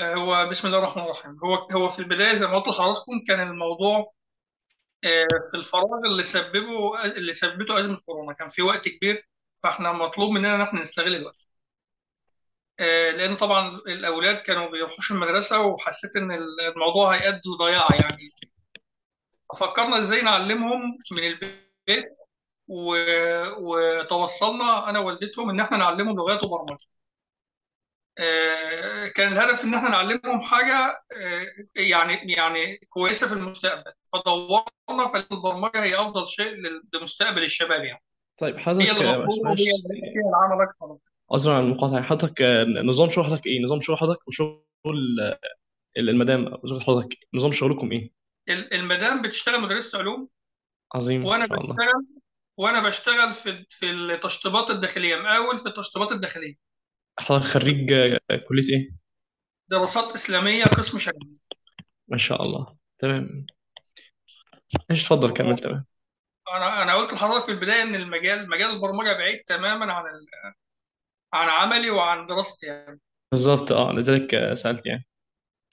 آه، هو بسم الله الرحمن الرحيم. هو هو في البداية زي ما قلت لحضراتكم كان الموضوع آه، في الفراغ اللي سببه اللي سببته أزمة كورونا. كان في وقت كبير فإحنا مطلوب مننا إن إحنا نستغل الوقت. آه، لأن طبعا الأولاد كانوا بيروحوش المدرسة وحسيت إن الموضوع هيؤدي لضياع يعني. ففكرنا إزاي نعلمهم من البيت وتوصلنا أنا ووالدتهم إن إحنا نعلمهم لغات وبرمجة. كان الهدف إن إحنا نعلمهم حاجة آه، يعني يعني كويسة في المستقبل. فدورنا فلقيت البرمجة هي أفضل شيء لمستقبل الشباب يعني. طيب هي حضرتك اللي آه، معلش. اللي فيها العمل أكثر عذرا عن المقاطعة. حضرتك آه، نظام شغلك إيه؟ نظام شغل حضرتك وشغل آه، المدام. حضرتك نظام شغلكم إيه؟ ال- المدام بتشتغل مدرسة علوم. عظيم وأنا بشتغل وأنا بشتغل في في التشطيبات الداخلية. مقاول في التشطيبات الداخلية. حضرتك خريج آه، كلية إيه؟ دراسات إسلامية قسم شرعي ما شاء الله. تمام. إيش اتفضل كمل. تمام. أنا أنا قلت لحضرتك في البداية إن المجال مجال البرمجة بعيد تماما عن ال- عن عملي وعن دراستي يعني. بالظبط. آه لذلك آه، سألت يعني.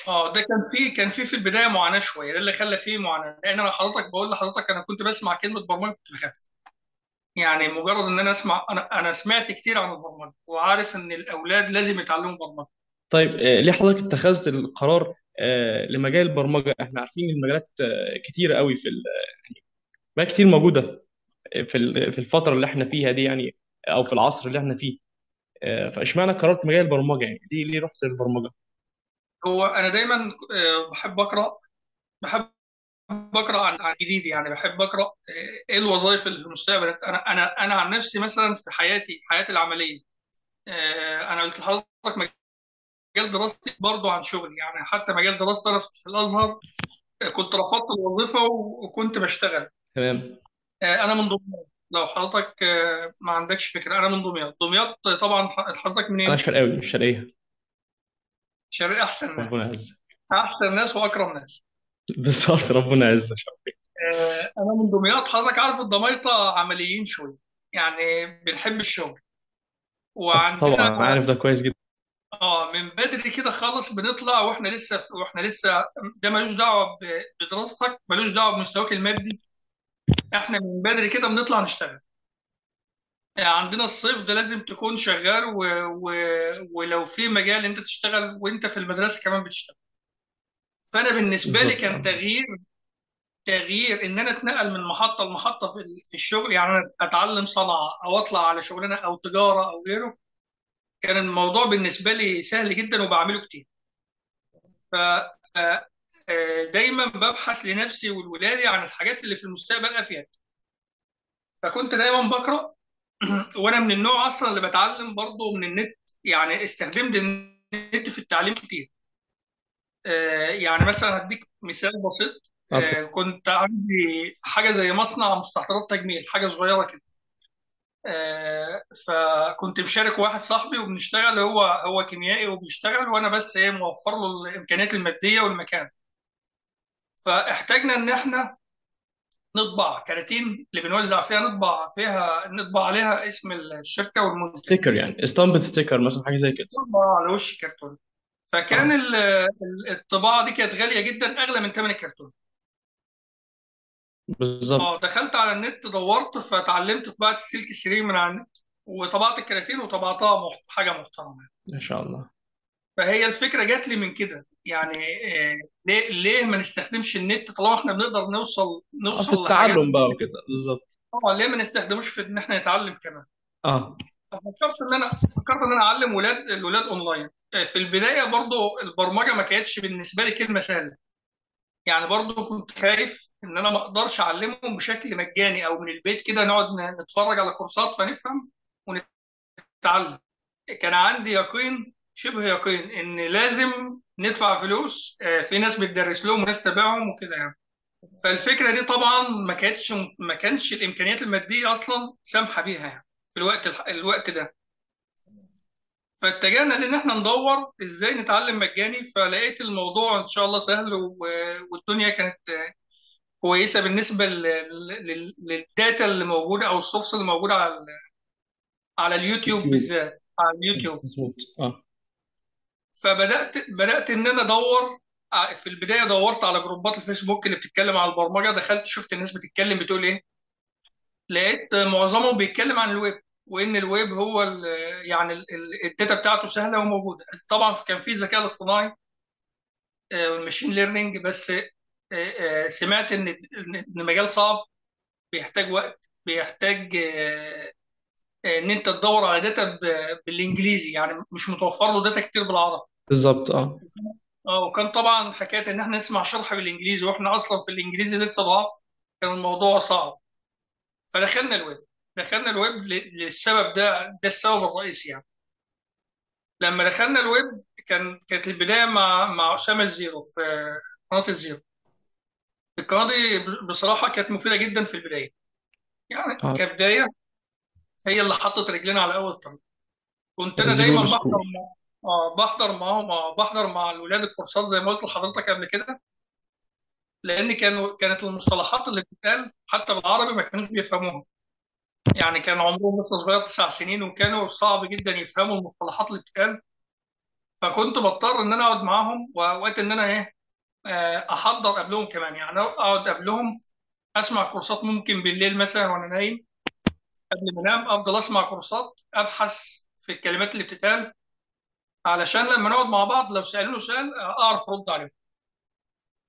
آه ده كان في كان في في البداية معاناة شوية. ده اللي خلى فيه معاناة. لأن أنا حضرتك بقول لحضرتك أنا كنت بسمع كلمة برمجة كنت بخاف. يعني مجرد إن أنا أسمع أنا أنا سمعت كتير عن البرمجة وعارف إن الأولاد لازم يتعلموا برمجة. طيب آه، ليه حضرتك اتخذت القرار آه، لمجال البرمجة؟ إحنا عارفين المجالات آه، كتيرة قوي في ال- مجالات كتير موجودة في في الفترة اللي إحنا فيها دي يعني أو في العصر اللي إحنا فيه. فإشمعنى قررت مجال البرمجة يعني؟ ليه ليه رحت للبرمجة؟ هو أنا دايما بحب أقرأ بحب بقرأ عن عن جديد يعني بحب أقرأ إيه الوظائف اللي في المستقبل؟ أنا أنا أنا عن نفسي مثلا في حياتي حياتي العملية آه، أنا قلت لحضرتك مجال دراستي برضه عن شغلي يعني حتى مجال دراستي أنا في الأزهر كنت رفضت الوظيفة وكنت بشتغل. تمام. آه، أنا من دمياط. لو حضرتك آه، ما عندكش فكرة أنا من دمياط. دمياط طبعا حضرتك أنا منين؟ شرقاوي مش شرقية. شرق أحسن ناس. أحسن ناس وأكرم ناس. بالظبط ربنا يعزك آه، أنا من دمياط حضرتك عارف الضمايطة عمليين شوية يعني بنحب الشغل. وعندنا طبعا عارف ده كويس جدا. آه من بدري كده خالص بنطلع وإحنا لسه وإحنا لسه ده ملوش دعوة بدراستك ملوش دعوة بمستواك المادي. إحنا من بدري كده بنطلع نشتغل. يعني عندنا الصيف ده لازم تكون شغال و... و... ولو في مجال أنت تشتغل وأنت في المدرسة كمان بتشتغل. فأنا بالنسبة لي بالظبط. كان تغيير تغيير إن أنا أتنقل من محطة لمحطة في ال- في الشغل يعني أنا أتعلم صنعة أو أطلع على شغلانة أو تجارة أو غيره. كان الموضوع بالنسبة لي سهل جدا وبعمله كتير. ف... ف... آه، دايما ببحث لنفسي ولولادي عن الحاجات اللي في المستقبل أفيد. فكنت دايما بقرأ وأنا من النوع أصلا اللي بتعلم برضه من النت يعني استخدمت النت في التعليم كتير. يعني مثلا هديك مثال بسيط. آه، كنت عندي حاجة زي مصنع مستحضرات تجميل حاجة صغيرة كده. آه، فكنت مشارك واحد صاحبي وبنشتغل هو هو كيميائي وبيشتغل وأنا بس إيه موفر له الإمكانيات المادية والمكان. فاحتاجنا إن إحنا نطبع كراتين اللي بنوزع فيها نطبع فيها نطبع عليها اسم الشركة والمنتج. sticker يعني اسطمبة sticker مثلا حاجة زي كده. نطبع على وش الكرتون. فكان ال- الطباعة دي كانت غالية جدا أغلى من ثمن الكرتون. بالظبط. آه دخلت على النت دورت فتعلمت طباعة ال silk screen من على النت وطبعت الكراتين وطبعتها محت- حاجة محترمة ما شاء الله. فهي الفكرة جات لي من كده. يعني آه، ليه ليه ما نستخدمش النت؟ طالما إحنا بنقدر نوصل في نوصل لحاجات التعلم بقى وكده. بالظبط. آه ليه ما نستخدموش في إن إحنا نتعلم كمان؟ آه. ففكرت إن أنا فكرت إن أنا أعلم ولاد الولاد اونلاين في البداية برضو البرمجة ما كانتش بالنسبة لي كلمة سهلة. يعني برضو كنت خايف إن أنا ما أقدرش أعلمهم بشكل مجاني أو من البيت كده نقعد نتفرج على كورسات فنفهم ونتعلم. كان عندي يقين شبه يقين إن لازم ندفع فلوس آه، في ناس بتدرس لهم وناس تبعهم وكده يعني. فالفكرة دي طبعا ما كانتش ما كانش الإمكانيات المادية أصلا سامحة بيها يعني. في الوقت الح- الوقت ده. فاتجهنا لأن إحنا ندور إزاي نتعلم مجاني فلقيت الموضوع ان شاء الله سهل و- والدنيا كانت كويسة بالنسبة لل- لل- لل data اللي موجودة أو ال source اللي موجودة على على اليوتيوب يوتيوب بالذات على اليوتيوب. مظبوط. آه. فبدأت بدأت إن أنا أدور ع- في البداية دورت على جروبات الفيسبوك اللي بتتكلم عن البرمجة دخلت شفت الناس بتتكلم بتقول إيه؟ لقيت معظمهم بيتكلم عن الويب وإن الويب هو ال يعني ال- ال- ال data بتاعته سهلة وموجودة. طبعا كان في ذكاء الاصطناعي آه، وال machine learning بس آه، آه، سمعت إن إن مجال صعب بيحتاج وقت بيحتاج إن أنت تدور على data بالإنجليزي يعني مش متوفر له data كتير بالعربي. بالظبط آه. آه وكان طبعا حكاية إن إحنا نسمع شرح بالإنجليزي وإحنا أصلا في الإنجليزي لسه ضعاف كان الموضوع صعب. فدخلنا الويب. دخلنا الويب للسبب ده ده السبب الرئيسي يعني. لما دخلنا الويب كان كانت البداية مع مع أسامة الزيرو في قناة الزيرو. القناة دي بصراحة كانت مفيدة جدا في البداية. يعني آه. كبدايه هي اللي حطت رجلنا على أول الطريق كنت أنا دايما بحضر مع آه بحضر معاهم آه، بحضر مع الولاد الكورسات زي ما قلت لحضرتك قبل كده. لأن كانوا كانت المصطلحات اللي بتتقال حتى بالعربي ما كانوش بيفهموها. يعني كان عمرهم لسه صغير تسع سنين وكانوا صعب جدا يفهموا المصطلحات اللي بتتقال. فكنت بضطر إن أنا أقعد معاهم واوقات إن أنا إيه آه، أحضر قبلهم كمان. يعني أقعد قبلهم أسمع كورسات ممكن بالليل مثلا وأنا نايم. قبل ما أنام أفضل أسمع كورسات أبحث في الكلمات اللي بتتقال علشان لما نقعد مع بعض لو سالوني سؤال آه، أعرف أرد عليهم.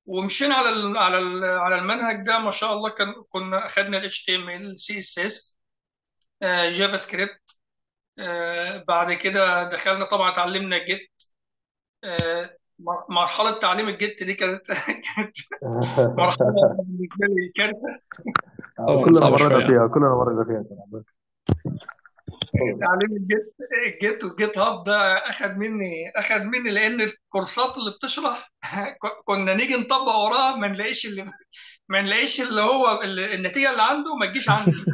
ومشينا على ال على ال على المنهج ده. ما شاء الله كان كنا أخذنا ال HTML CSS آه، JavaScript آه، بعد كده دخلنا طبعا اتعلمنا Git آه، مر- مرحلة تعليم ال Git دي كانت كانت مرحلة بالنسبة لي كارثة. كلنا مرينا فيها كلنا مرينا فيها. تعليم ال Git ال Git وال GitHub ده اخذ مني اخذ مني لأن الكورسات اللي بتشرح كنا نيجي نطبق وراها ما نلاقيش اللي ما نلاقيش اللي هو اللي النتيجة اللي عنده ما تجيش عندي.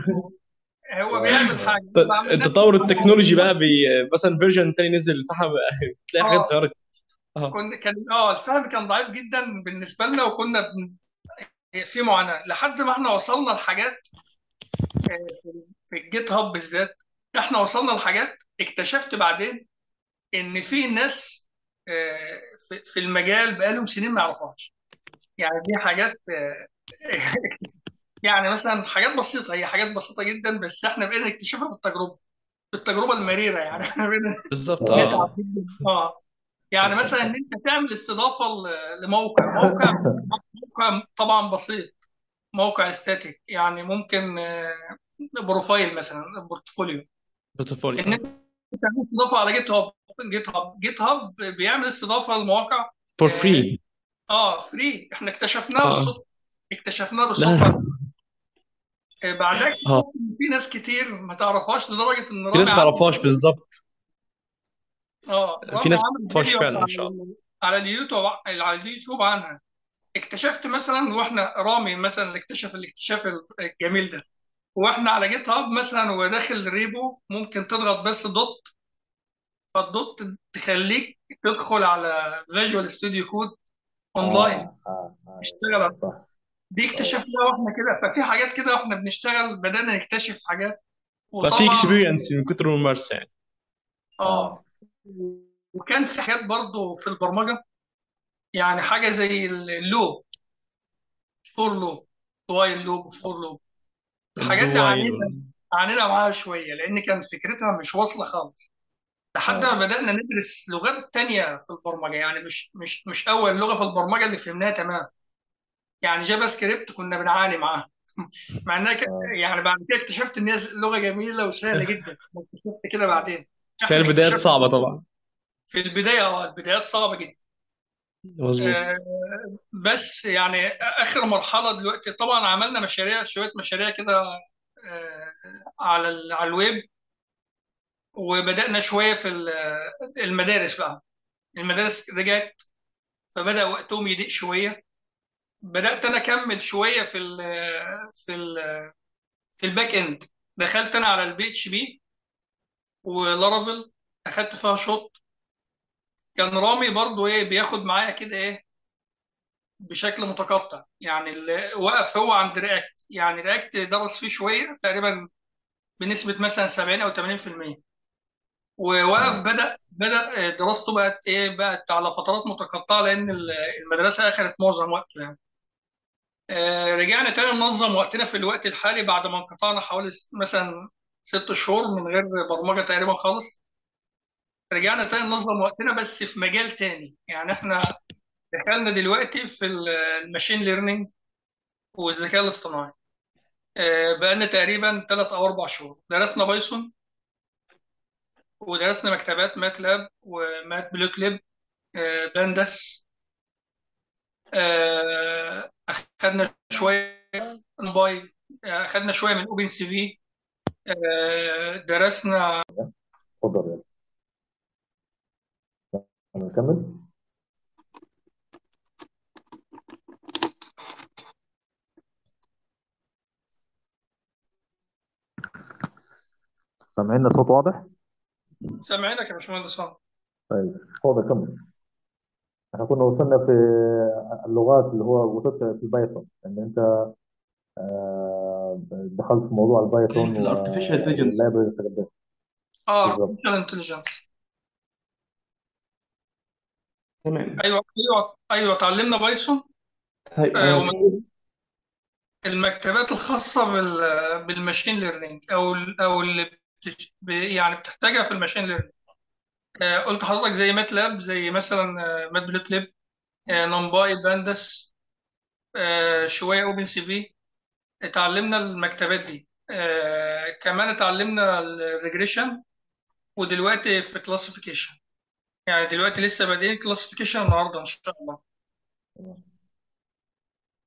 هو بيعمل بعمل نفس التطور التكنولوجي بقى بي مثلا فيرجن تاني نزل فحم تلاقي حاجات آه. اتغيرت. آه. كنا كان آه الفهم كان ضعيف جدا بالنسبة لنا وكنا بن- في معاناة. لحد ما إحنا وصلنا لحاجات آه، في الجيت هاب بالذات. إحنا وصلنا لحاجات اكتشفت بعدين ان في ناس آه، في في المجال بقالهم سنين ما يعرفوهاش يعني دي حاجات آه، يعني مثلا حاجات بسيطة هي حاجات بسيطة جدا بس إحنا بقينا نكتشفها بالتجربة بالتجربة المريرة يعني. إحنا بقينا بالظبط. آه نتعب آه. جدا آه. يعني مثلا إن أنت تعمل استضافة ل- لموقع. موقع موقع طبعا بسيط. موقع static. يعني ممكن آه، profile مثلا portfolio. portfolio. إن أنت تعمل استضافة على GitHub GitHub GitHub بيعمل استضافة للمواقع. for آه free آه، free إحنا اكتشفناها آه. بالصدفه اكتشفناها لا. بالصدفه آه، بعدها ان في ناس كتير ما تعرفهاش لدرجة إن في ناس رامي ما تعرفهاش بالظبط. آه في رامي ناس ما تعرفهاش فعلا إن شاء الله. ال- على اليوتيوب على اليوتيوب عنها. اكتشفت مثلا وإحنا رامي مثلا اللي اكتشف الاكتشاف الجميل ده. وإحنا على GitHub مثلا وداخل repo ممكن تضغط بس dot فال dot تخليك تدخل على Visual Studio Code online تشتغل. صح. دي صح اكتشفناها وإحنا كده. ففي حاجات كده وإحنا بنشتغل بدأنا نكتشف حاجات. بقى في وطبعا experience من كتر الممارسة يعني. آه. آه. وكان في حاجات برضو في البرمجة. يعني حاجة زي ال loop. for loop. while loop for loop. الحاجات دي عانينا عانينا معاها شوية لأن كان فكرتها مش واصلة خالص. لحد ما آه بدأنا ندرس لغات تانية في البرمجة يعني مش مش مش أول لغة في البرمجة اللي فهمناها تمام. يعني JavaScript كنا بنعاني معاها. مع إنها ك... آه. يعني بعد كده اكتشفت إن هي لغة جميلة وسهلة جدا. اكتشفت كده بعدين. إحنا البدايات صعبة طبعا. في البداية آه البدايات صعبة جدا. مظبوط. آه بس يعني آخر مرحلة دلوقتي طبعا عملنا مشاريع شوية مشاريع كده آه على. على الويب وبدأنا شوية في ال- المدارس بقى. المدارس رجعت فبدأ وقتهم يضيق شوية. بدأت أنا أكمل شوية في ال في ال في ال back end. دخلت أنا على ال PHP و Laravel أخدت فيها شوط. كان رامي برضو إيه بياخد معايا كده إيه بشكل متقطع. يعني وقف هو عند React. يعني React درس فيه شوية تقريبا بنسبة مثلا 70 أو 80% ووقف بدأ بدأ دراسته بقت إيه بقت على فترات متقطعة لأن ال- المدرسة أخذت معظم وقته يعني. آه، رجعنا تاني ننظم وقتنا في الوقت الحالي بعد ما انقطعنا حوالي مثلا ست شهور من غير برمجة تقريبا خالص. رجعنا تاني ننظم وقتنا بس في مجال تاني. يعني إحنا دخلنا دلوقتي في ال- ال machine learning والذكاء الاصطناعي. آه، بقالنا تقريبا ثلاث أو أربع شهور. درسنا Python ودرسنا مكتبات MATLAB و Matplotlib آه، Pandas آه، أخدنا شوية باي أخدنا شوية من أوبن سي في آه، درسنا اتفضل يلا. نكمل سامعين صوت واضح؟ سامعينك يا باشمهندس. طيب اتفضل كمل. إحنا كنا وصلنا في اللغات اللي هو وصلت في ال Python إن أنت آه، دخلت في موضوع ال Python ال artificial intelligence آه بالظبط artificial تمام. أيوه أيوه أيوه اتعلمنا Python. طيب آه، آه، ومن المكتبات الخاصة بال بالماشين ليرنينج أو ال- أو اللي بتش- ب- يعني بتحتاجها في ال machine learning. آه، قلت حضرتك زي MATLAB زي مثلا Matplotlib NumPy Pandas آه، شوية OpenCV اتعلمنا المكتبات دي. آه، كمان اتعلمنا ال regression ودلوقتي في classification يعني دلوقتي لسه بادئين classification النهارده إن شاء الله.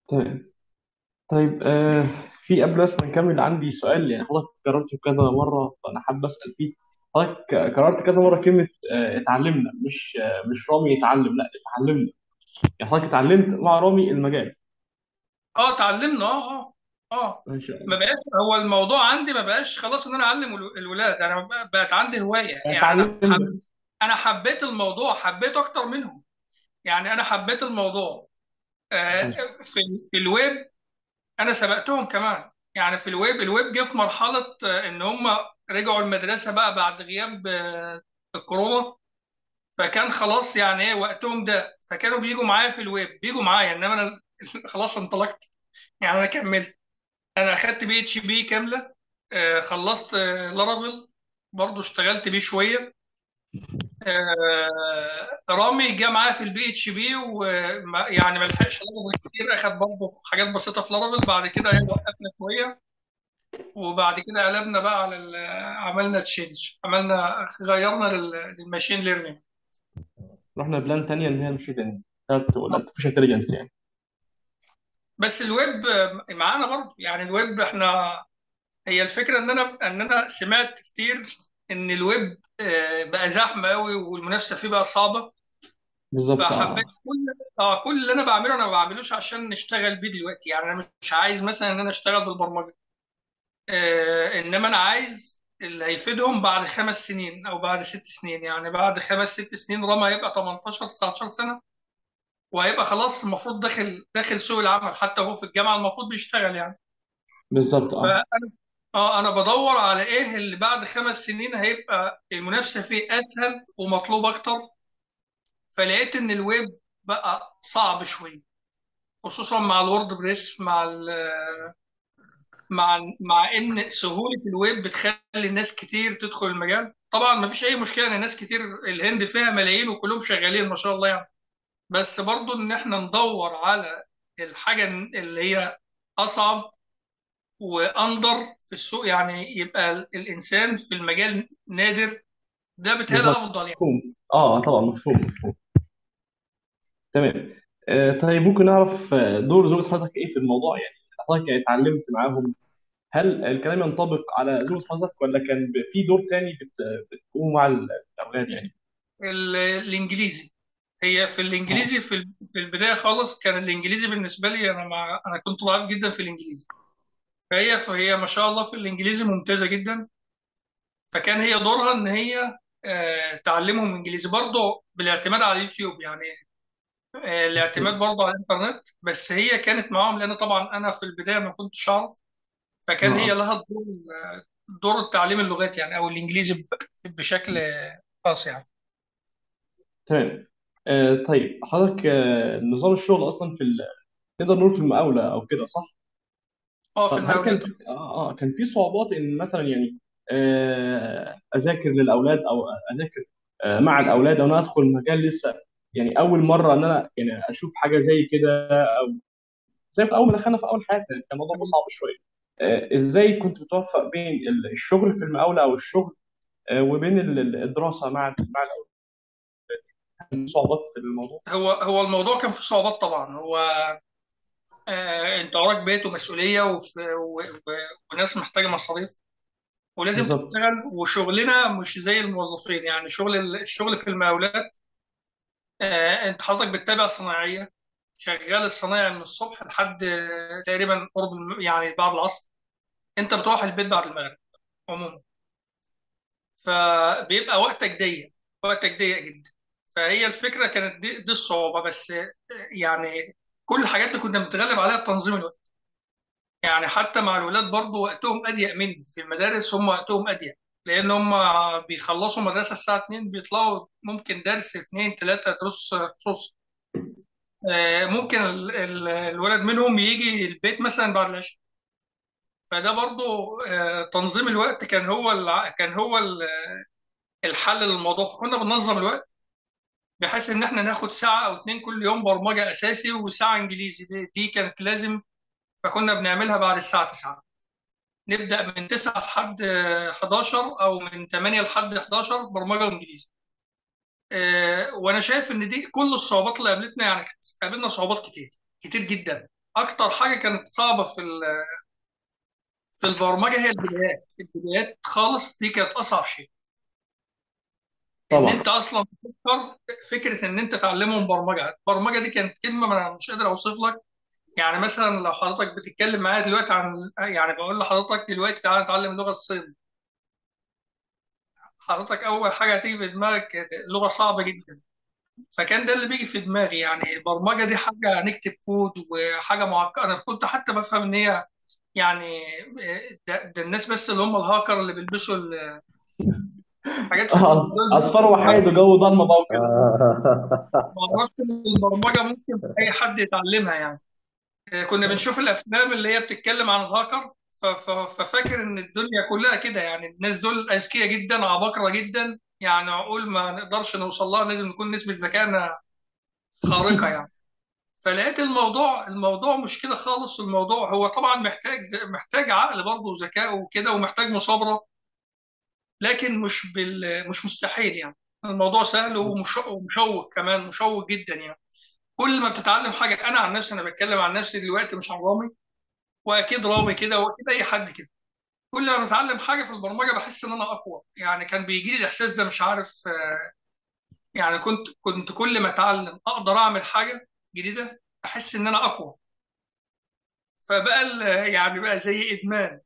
تمام طيب آه في قبل بس ما نكمل عندي سؤال يعني حضرتك جربته كذا مرة فأنا حابب أسأل فيه. حضرتك كررت كذا مرة كلمة آه اتعلمنا مش آه مش رامي يتعلم لا اتعلمنا. يعني حضرتك اتعلمت مع رامي المجال. آه اتعلمنا آه آه آه. ما شاء الله ما بقاش هو الموضوع عندي ما بقاش خلاص إن أنا أعلم الو- الولاد أنا بق- بقت عندي هواية. يعني أنا اتعلمنا. أنا حبيت الموضوع حبيته أكتر منهم. يعني أنا حبيت الموضوع. آه في في الويب أنا سبقتهم كمان. يعني في ال web ال web جه في مرحلة آه، إن هم رجعوا المدرسة بقى بعد غياب آه، الكورونا. فكان خلاص يعني إيه وقتهم ده. فكانوا بيجوا معايا في الويب. بيجوا معايا إنما أنا خلاص انطلقت. يعني أنا كملت. أنا أخدت PHP كاملة. خلصت Laravel برضو اشتغلت بيه شوية. رامي جه معايا في ال PHP ويعني ما لحقش Laravel كتير. أخد برضو حاجات بسيطة في Laravel بعد كده وقفنا شوية. وبعد كده قلبنا بقى على ال- عملنا change عملنا غيرنا لل- لل machine learning رحنا plan تانية اللي هي المشي تاني والارتفيشال انتليجنس يعني. بس الويب آه، معانا برضو يعني الويب إحنا هي الفكرة إن أنا إن أنا سمعت كتير إن الويب آه، بقى زحمة أوي والمنافسة فيه بقى صعبة. بالظبط فحبيت آه كل آه كل اللي أنا بعمله أنا ما بعملوش عشان نشتغل بيه دلوقتي. يعني أنا مش عايز مثلا إن أنا أشتغل بالبرمجة. آه إنما أنا عايز اللي هيفيدهم بعد خمس سنين أو بعد ست سنين. يعني بعد خمس ست سنين رامي هيبقى 18 19 سنة وهيبقى خلاص المفروض داخل داخل سوق العمل. حتى هو في الجامعة المفروض بيشتغل يعني. بالظبط آه. فأنا آه أنا بدور على إيه اللي بعد خمس سنين هيبقى المنافسة فيه أسهل ومطلوب أكتر. فلقيت إن الويب بقى صعب شوية خصوصا مع الورد بريس مع ال مع مع إن سهولة الويب بتخلي ناس كتير تدخل المجال. طبعا ما فيش أي مشكلة إن ناس كتير الهند فيها ملايين وكلهم شغالين ما شاء الله يعني. بس برضو إن إحنا ندور على الحاجة اللي هي أصعب وأندر في السوق يعني يبقى ال- الإنسان في المجال نادر. ده بيتهيألي بالظبط. افضل يعني. مفهوم. آه طبعا مفهوم مفهوم. تمام. آه طيب ممكن نعرف آه، دور زوجة حضرتك إيه في الموضوع؟ يعني حضرتك يعني اتعلمت معاهم. هل الكلام ينطبق على زوجة حضرتك ولا كان في دور تاني بت- بتقوم مع ال- الأولاد يعني؟ ال- الإنجليزي. هي في آه. الانجليزي في ال- في البداية خالص كان الإنجليزي بالنسبة لي أنا مع أنا كنت ضعيف جدا في الإنجليزي. فهي فهي ما شاء الله في الإنجليزي ممتازة جدا. فكان هي دورها إن هي آه، تعلمهم إنجليزي برضه بالاعتماد على اليوتيوب يعني آه، الاعتماد برضه على الإنترنت. بس هي كانت معاهم لأن طبعا أنا في البداية ما كنتش أعرف. فكان هي آه لها دور دور تعليم اللغات يعني أو الإنجليزي بشكل خاص يعني. تمام. آه طيب حضرتك آه نظام الشغل أصلا في ال... نقدر نقول في المقاولة أو كده صح؟ آه في طب هل كان في آه آه كان في صعوبات إن مثلا يعني آه أذاكر للأولاد أو أذاكر آه مع الأولاد أو أنا أدخل مجال لسه. يعني أول مرة إن أنا يعني أشوف حاجة زي كده أو زي في أول ما دخلنا في أول حياتنا كان الموضوع صعب شوية. آه إزاي كنت بتوفق بين ال- الشغل في المقاولة أو الشغل آه وبين ال- ال- الدراسة مع مع الأولاد؟ في صعوبات في الموضوع؟ هو هو الموضوع كان فيه صعوبات طبعا. هو آه انت وراك بيت ومسؤولية وف- و- و- وناس محتاجة مصاريف. ولازم بالظبط. تشتغل وشغلنا مش زي الموظفين. يعني شغل ال- الشغل في المقاولات آه انت حضرتك بتتابع صناعيه شغال الصنايعي من الصبح لحد آه، تقريبا قرب الم- يعني بعد العصر. انت بتروح البيت بعد المغرب عموما. فبيبقى وقتك ضيق وقتك ضيق جدا. فهي الفكرة كانت دي, دي الصعوبة. بس آه، يعني كل الحاجات دي كنا بنتغلب عليها بتنظيم الوقت. يعني حتى مع الولاد برضو وقتهم أضيق مني في المدارس هم وقتهم أضيق. لأن هم بيخلصوا مدرسة الساعة 2 بيطلعوا ممكن درس 2 3 دروس خصوص آه، ممكن ال- ال- الولد منهم يجي البيت مثلا بعد العشاء. فده برضو آه، تنظيم الوقت كان هو كان هو ال- الحل للموضوع. فكنا بننظم الوقت. بحيث إن إحنا ناخد ساعة أو اتنين كل يوم برمجة أساسي وساعة إنجليزي. دي, كانت لازم فكنا بنعملها بعد الساعة 9 نبدأ من 9 لحد آه، 11 أو من 8 لحد 11 برمجة وانجليزي آه، وأنا شايف إن دي كل الصعوبات اللي قابلتنا يعني كانت قابلنا صعوبات كتير كتير جدا. أكتر حاجة كانت صعبة في في البرمجة هي البدايات. البدايات خالص دي كانت أصعب شيء. إن طبعا. أنت أصلا تفكر فكرة إن أنت تعلمهم برمجة. البرمجة دي كانت كلمة ما أنا مش قادر أوصف لك. يعني مثلا لو حضرتك بتتكلم معايا دلوقتي عن يعني بقول لحضرتك دلوقتي تعالى نتعلم اللغة الصينيه حضرتك أول حاجة هتيجي في دماغك لغة صعبة جدا. فكان ده اللي بيجي في دماغي. يعني البرمجه دي حاجة نكتب كود وحاجة معقدة. أنا كنت حتى بفهم إن هي يعني ده, ده الناس بس اللي هم الهاكر اللي بيلبسوا الحاجات اللي أص- اصفر وحيد وجو ضلمة بقى وكده. ما أعرفش ان البرمجة ممكن أي حد يتعلمها يعني. كنا بنشوف الأفلام اللي هي بتتكلم عن الهاكر ففاكر إن الدنيا كلها كده يعني. الناس دول أذكياء جدا عباقرة جدا يعني. عقول ما نقدرش نوصل لها لازم نكون نسبة ذكائنا خارقة يعني. فلقيت الموضوع الموضوع مش كده خالص. الموضوع هو طبعا محتاج محتاج عقل برضه وذكاء وكده ومحتاج مثابرة لكن مش بال مش مستحيل يعني. الموضوع سهل ومش- ومشوق كمان مشوق جدا يعني. كل ما بتتعلم حاجة أنا عن نفسي أنا بتكلم عن نفسي دلوقتي مش عن رامي وأكيد رامي كده وأكيد أي حد كده. كل ما بتعلم حاجة في البرمجة بحس إن أنا أقوى. يعني كان بيجي لي الإحساس ده مش عارف آه، يعني كنت كنت كل ما أتعلم أقدر أعمل حاجة جديدة احس إن أنا أقوى. فبقى يعني بقى زي إدمان.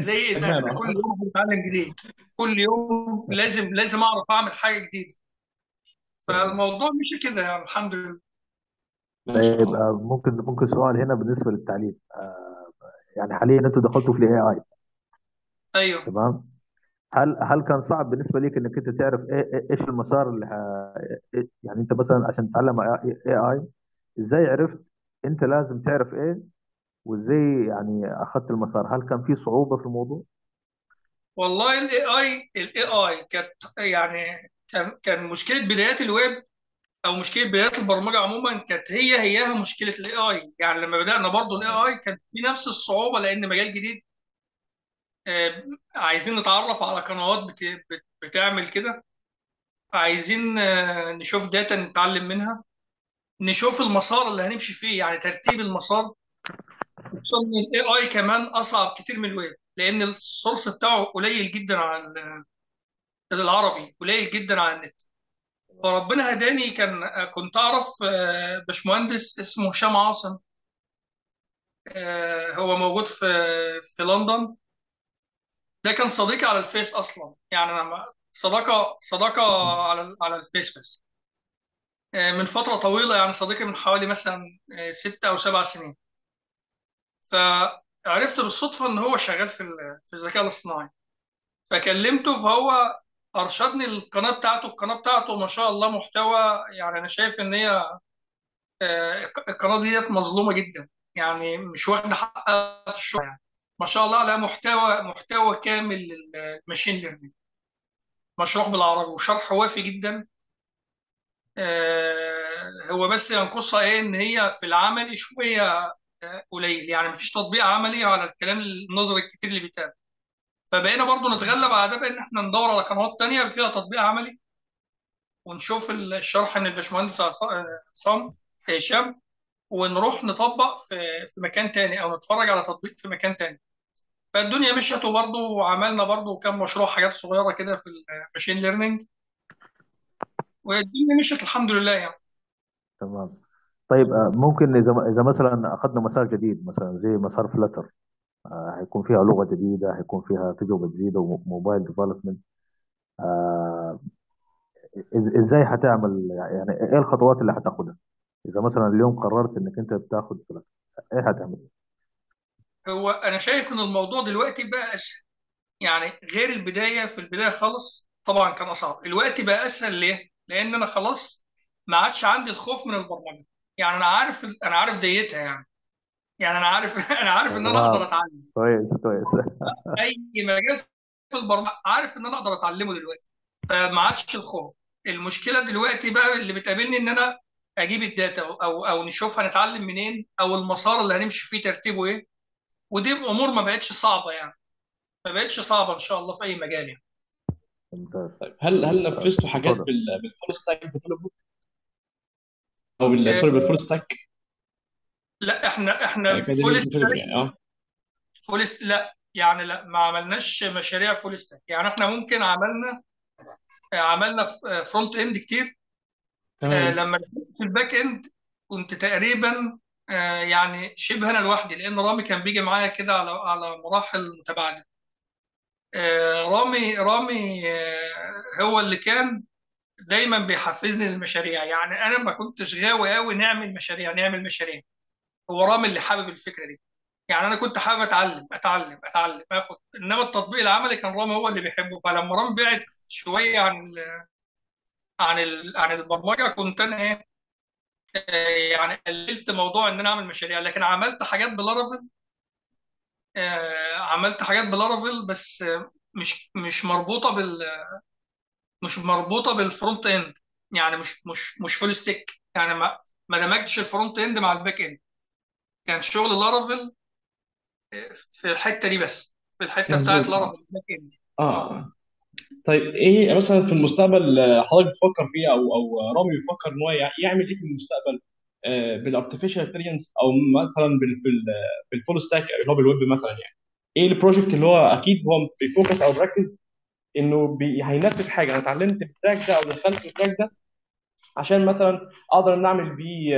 زي إدمان كل آه. يوم بتعلم جديد. كل يوم لازم لازم أعرف أعمل حاجة جديدة. فالموضوع مش كده يعني الحمد لله. طيب آه، ممكن ممكن سؤال هنا بالنسبة للتعليم. آه، يعني حاليا أنتوا دخلتوا في الاي اي أيوه. تمام؟ هل هل كان صعب بالنسبة ليك إنك أنت تعرف إيه إيه- إيش المسار اللي ه... إيه- يعني أنت مثلا عشان تتعلم AI إزاي عرفت أنت لازم تعرف إيه وإزاي يعني أخذت المسار؟ هل كان في صعوبة في الموضوع؟ والله ال AI ال AI كانت يعني كان كان مشكلة بدايات الويب أو مشكلة بدايات البرمجة عموما كانت هي هياها مشكلة ال AI يعني لما بدأنا برضو ال AI كان في نفس الصعوبة لأن مجال جديد. عايزين نتعرف على قنوات بت- بت- بتعمل كده. عايزين آه، نشوف data نتعلم منها. نشوف المسار اللي هنمشي فيه يعني ترتيب المسار. ال AI كمان أصعب كتير من الويب. لأن ال source بتاعه قليل جدا عن العربي قليل جدا عن النت. فربنا هداني كان كنت أعرف آه، باشمهندس اسمه هشام عاصم. آه، هو موجود في في لندن. ده كان صديقي على الفيس أصلا. يعني أنا صداقة صداقة على على الفيس بس. آه، من فترة طويلة يعني صديقي من حوالي مثلا آه، ست أو سبع سنين. عرفت بالصدفة إن هو شغال في في الذكاء الاصطناعي. فكلمته فهو أرشدني القناه بتاعته. القناة بتاعته ما شاء الله محتوى يعني أنا شايف إن هي آه، القناة ديت مظلومة جدا. يعني مش واخدة حقها في الشغل. يعني ما شاء الله على محتوى محتوى كامل لل machine learning. مشروح بالعربي وشرح وافي جدا. آه، هو بس ينقصها إيه؟ إن هي في العملي شوية قليل. يعني مفيش تطبيق عملي على الكلام النظري الكتير اللي بيتقال. فبقينا برضو نتغلب على ده بان إحنا ندور على قنوات تانية فيها تطبيق عملي. ونشوف الشرح من الباشمهندس آه، عصام هشام ونروح نطبق في في مكان تاني أو نتفرج على تطبيق في مكان تاني. فالدنيا مشت وبرضو عملنا برضو كام مشروع حاجات صغيرة كده في ال machine learning والدنيا مشت الحمد لله يعني. تمام. طيب آه، ممكن إذا إذا مثلا أخذنا مسار جديد مثلا زي مسار Flutter هيكون فيها لغة جديدة هيكون فيها تجربة جديدة و mobile development إزاي هتعمل؟ يعني إيه الخطوات اللي هتاخدها؟ إذا مثلا اليوم قررت إنك أنت بتاخد فلتر إيه هتعمل؟ هو أنا شايف ان الموضوع دلوقتي بقى أسهل. يعني غير البداية في البداية خالص طبعا كان أصعب. الوقت بقى أسهل ليه؟ لأن أنا خلاص ما عادش عندي الخوف من البرمجة. يعني أنا عارف أنا عارف ديتها يعني. يعني أنا عارف أنا عارف إن أنا أقدر أتعلم. كويس كويس. أي مجال في البرمجة عارف إن أنا أقدر أتعلمه دلوقتي. فما عادش الخوف. المشكلة دلوقتي بقى اللي بتقابلني إن أنا أجيب ال data أو أو أو نشوف هنتعلم منين أو المسار اللي هنمشي فيه ترتيبه إيه. ودي أمور ما بقتش صعبة يعني. ما بقتش صعبة إن شاء الله في أي مجال يعني. ممتاز. طيب هل هل نفذتوا حاجات بالفول ستاك ديفلوبمنت أو بال آه، sorry بال full stack؟ لا إحنا إحنا full ك developer stack يعني آه. full لا يعني لا ما عملناش مشاريع full stack. يعني إحنا ممكن عملنا آه، عملنا front end كتير. آه، تمام. لما في ال back end كنت تقريبا آه، يعني شبه أنا لوحدي لأن رامي كان بيجي معايا كده على على مراحل متباعدة. آه، رامي رامي آه، هو اللي كان دايما بيحفزني للمشاريع. يعني أنا ما كنتش غاوي قوي نعمل مشاريع نعمل مشاريع. هو رامي اللي حابب الفكرة دي. يعني أنا كنت حابب أتعلم أتعلم أتعلم آخد. إنما التطبيق العملي كان رامي هو اللي بيحبه. فلما رامي بعد شوية عن ال عن ال عن البرمجة كنت أنا إيه يعني قللت موضوع إن أنا أعمل مشاريع. لكن عملت حاجات ب Laravel آه، عملت حاجات ب Laravel بس مش مش مربوطة بال مش مربوطة بال front end يعني مش مش مش full stack يعني ما ما دمجتش ال front end مع ال back end كان شغل Laravel آه، في الحتة دي بس. في الحتة بتاعت Laravel ال back end آه. طيب إيه مثلا في المستقبل آه، حضرتك بتفكر فيه أو أو رامي بيفكر إن هو يع- يعمل إيه في المستقبل؟ بال artificial intelligence أو مثلا بال- بال- بال full stack اللي هو بالويب مثلا يعني. إيه ال project اللي هو أكيد هو بي focus أو بيركز إنه بي هينفذ حاجة. أنا اتعلمت ال track ده أو دخلت ال track ده عشان مثلا أقدر إن أعمل بيه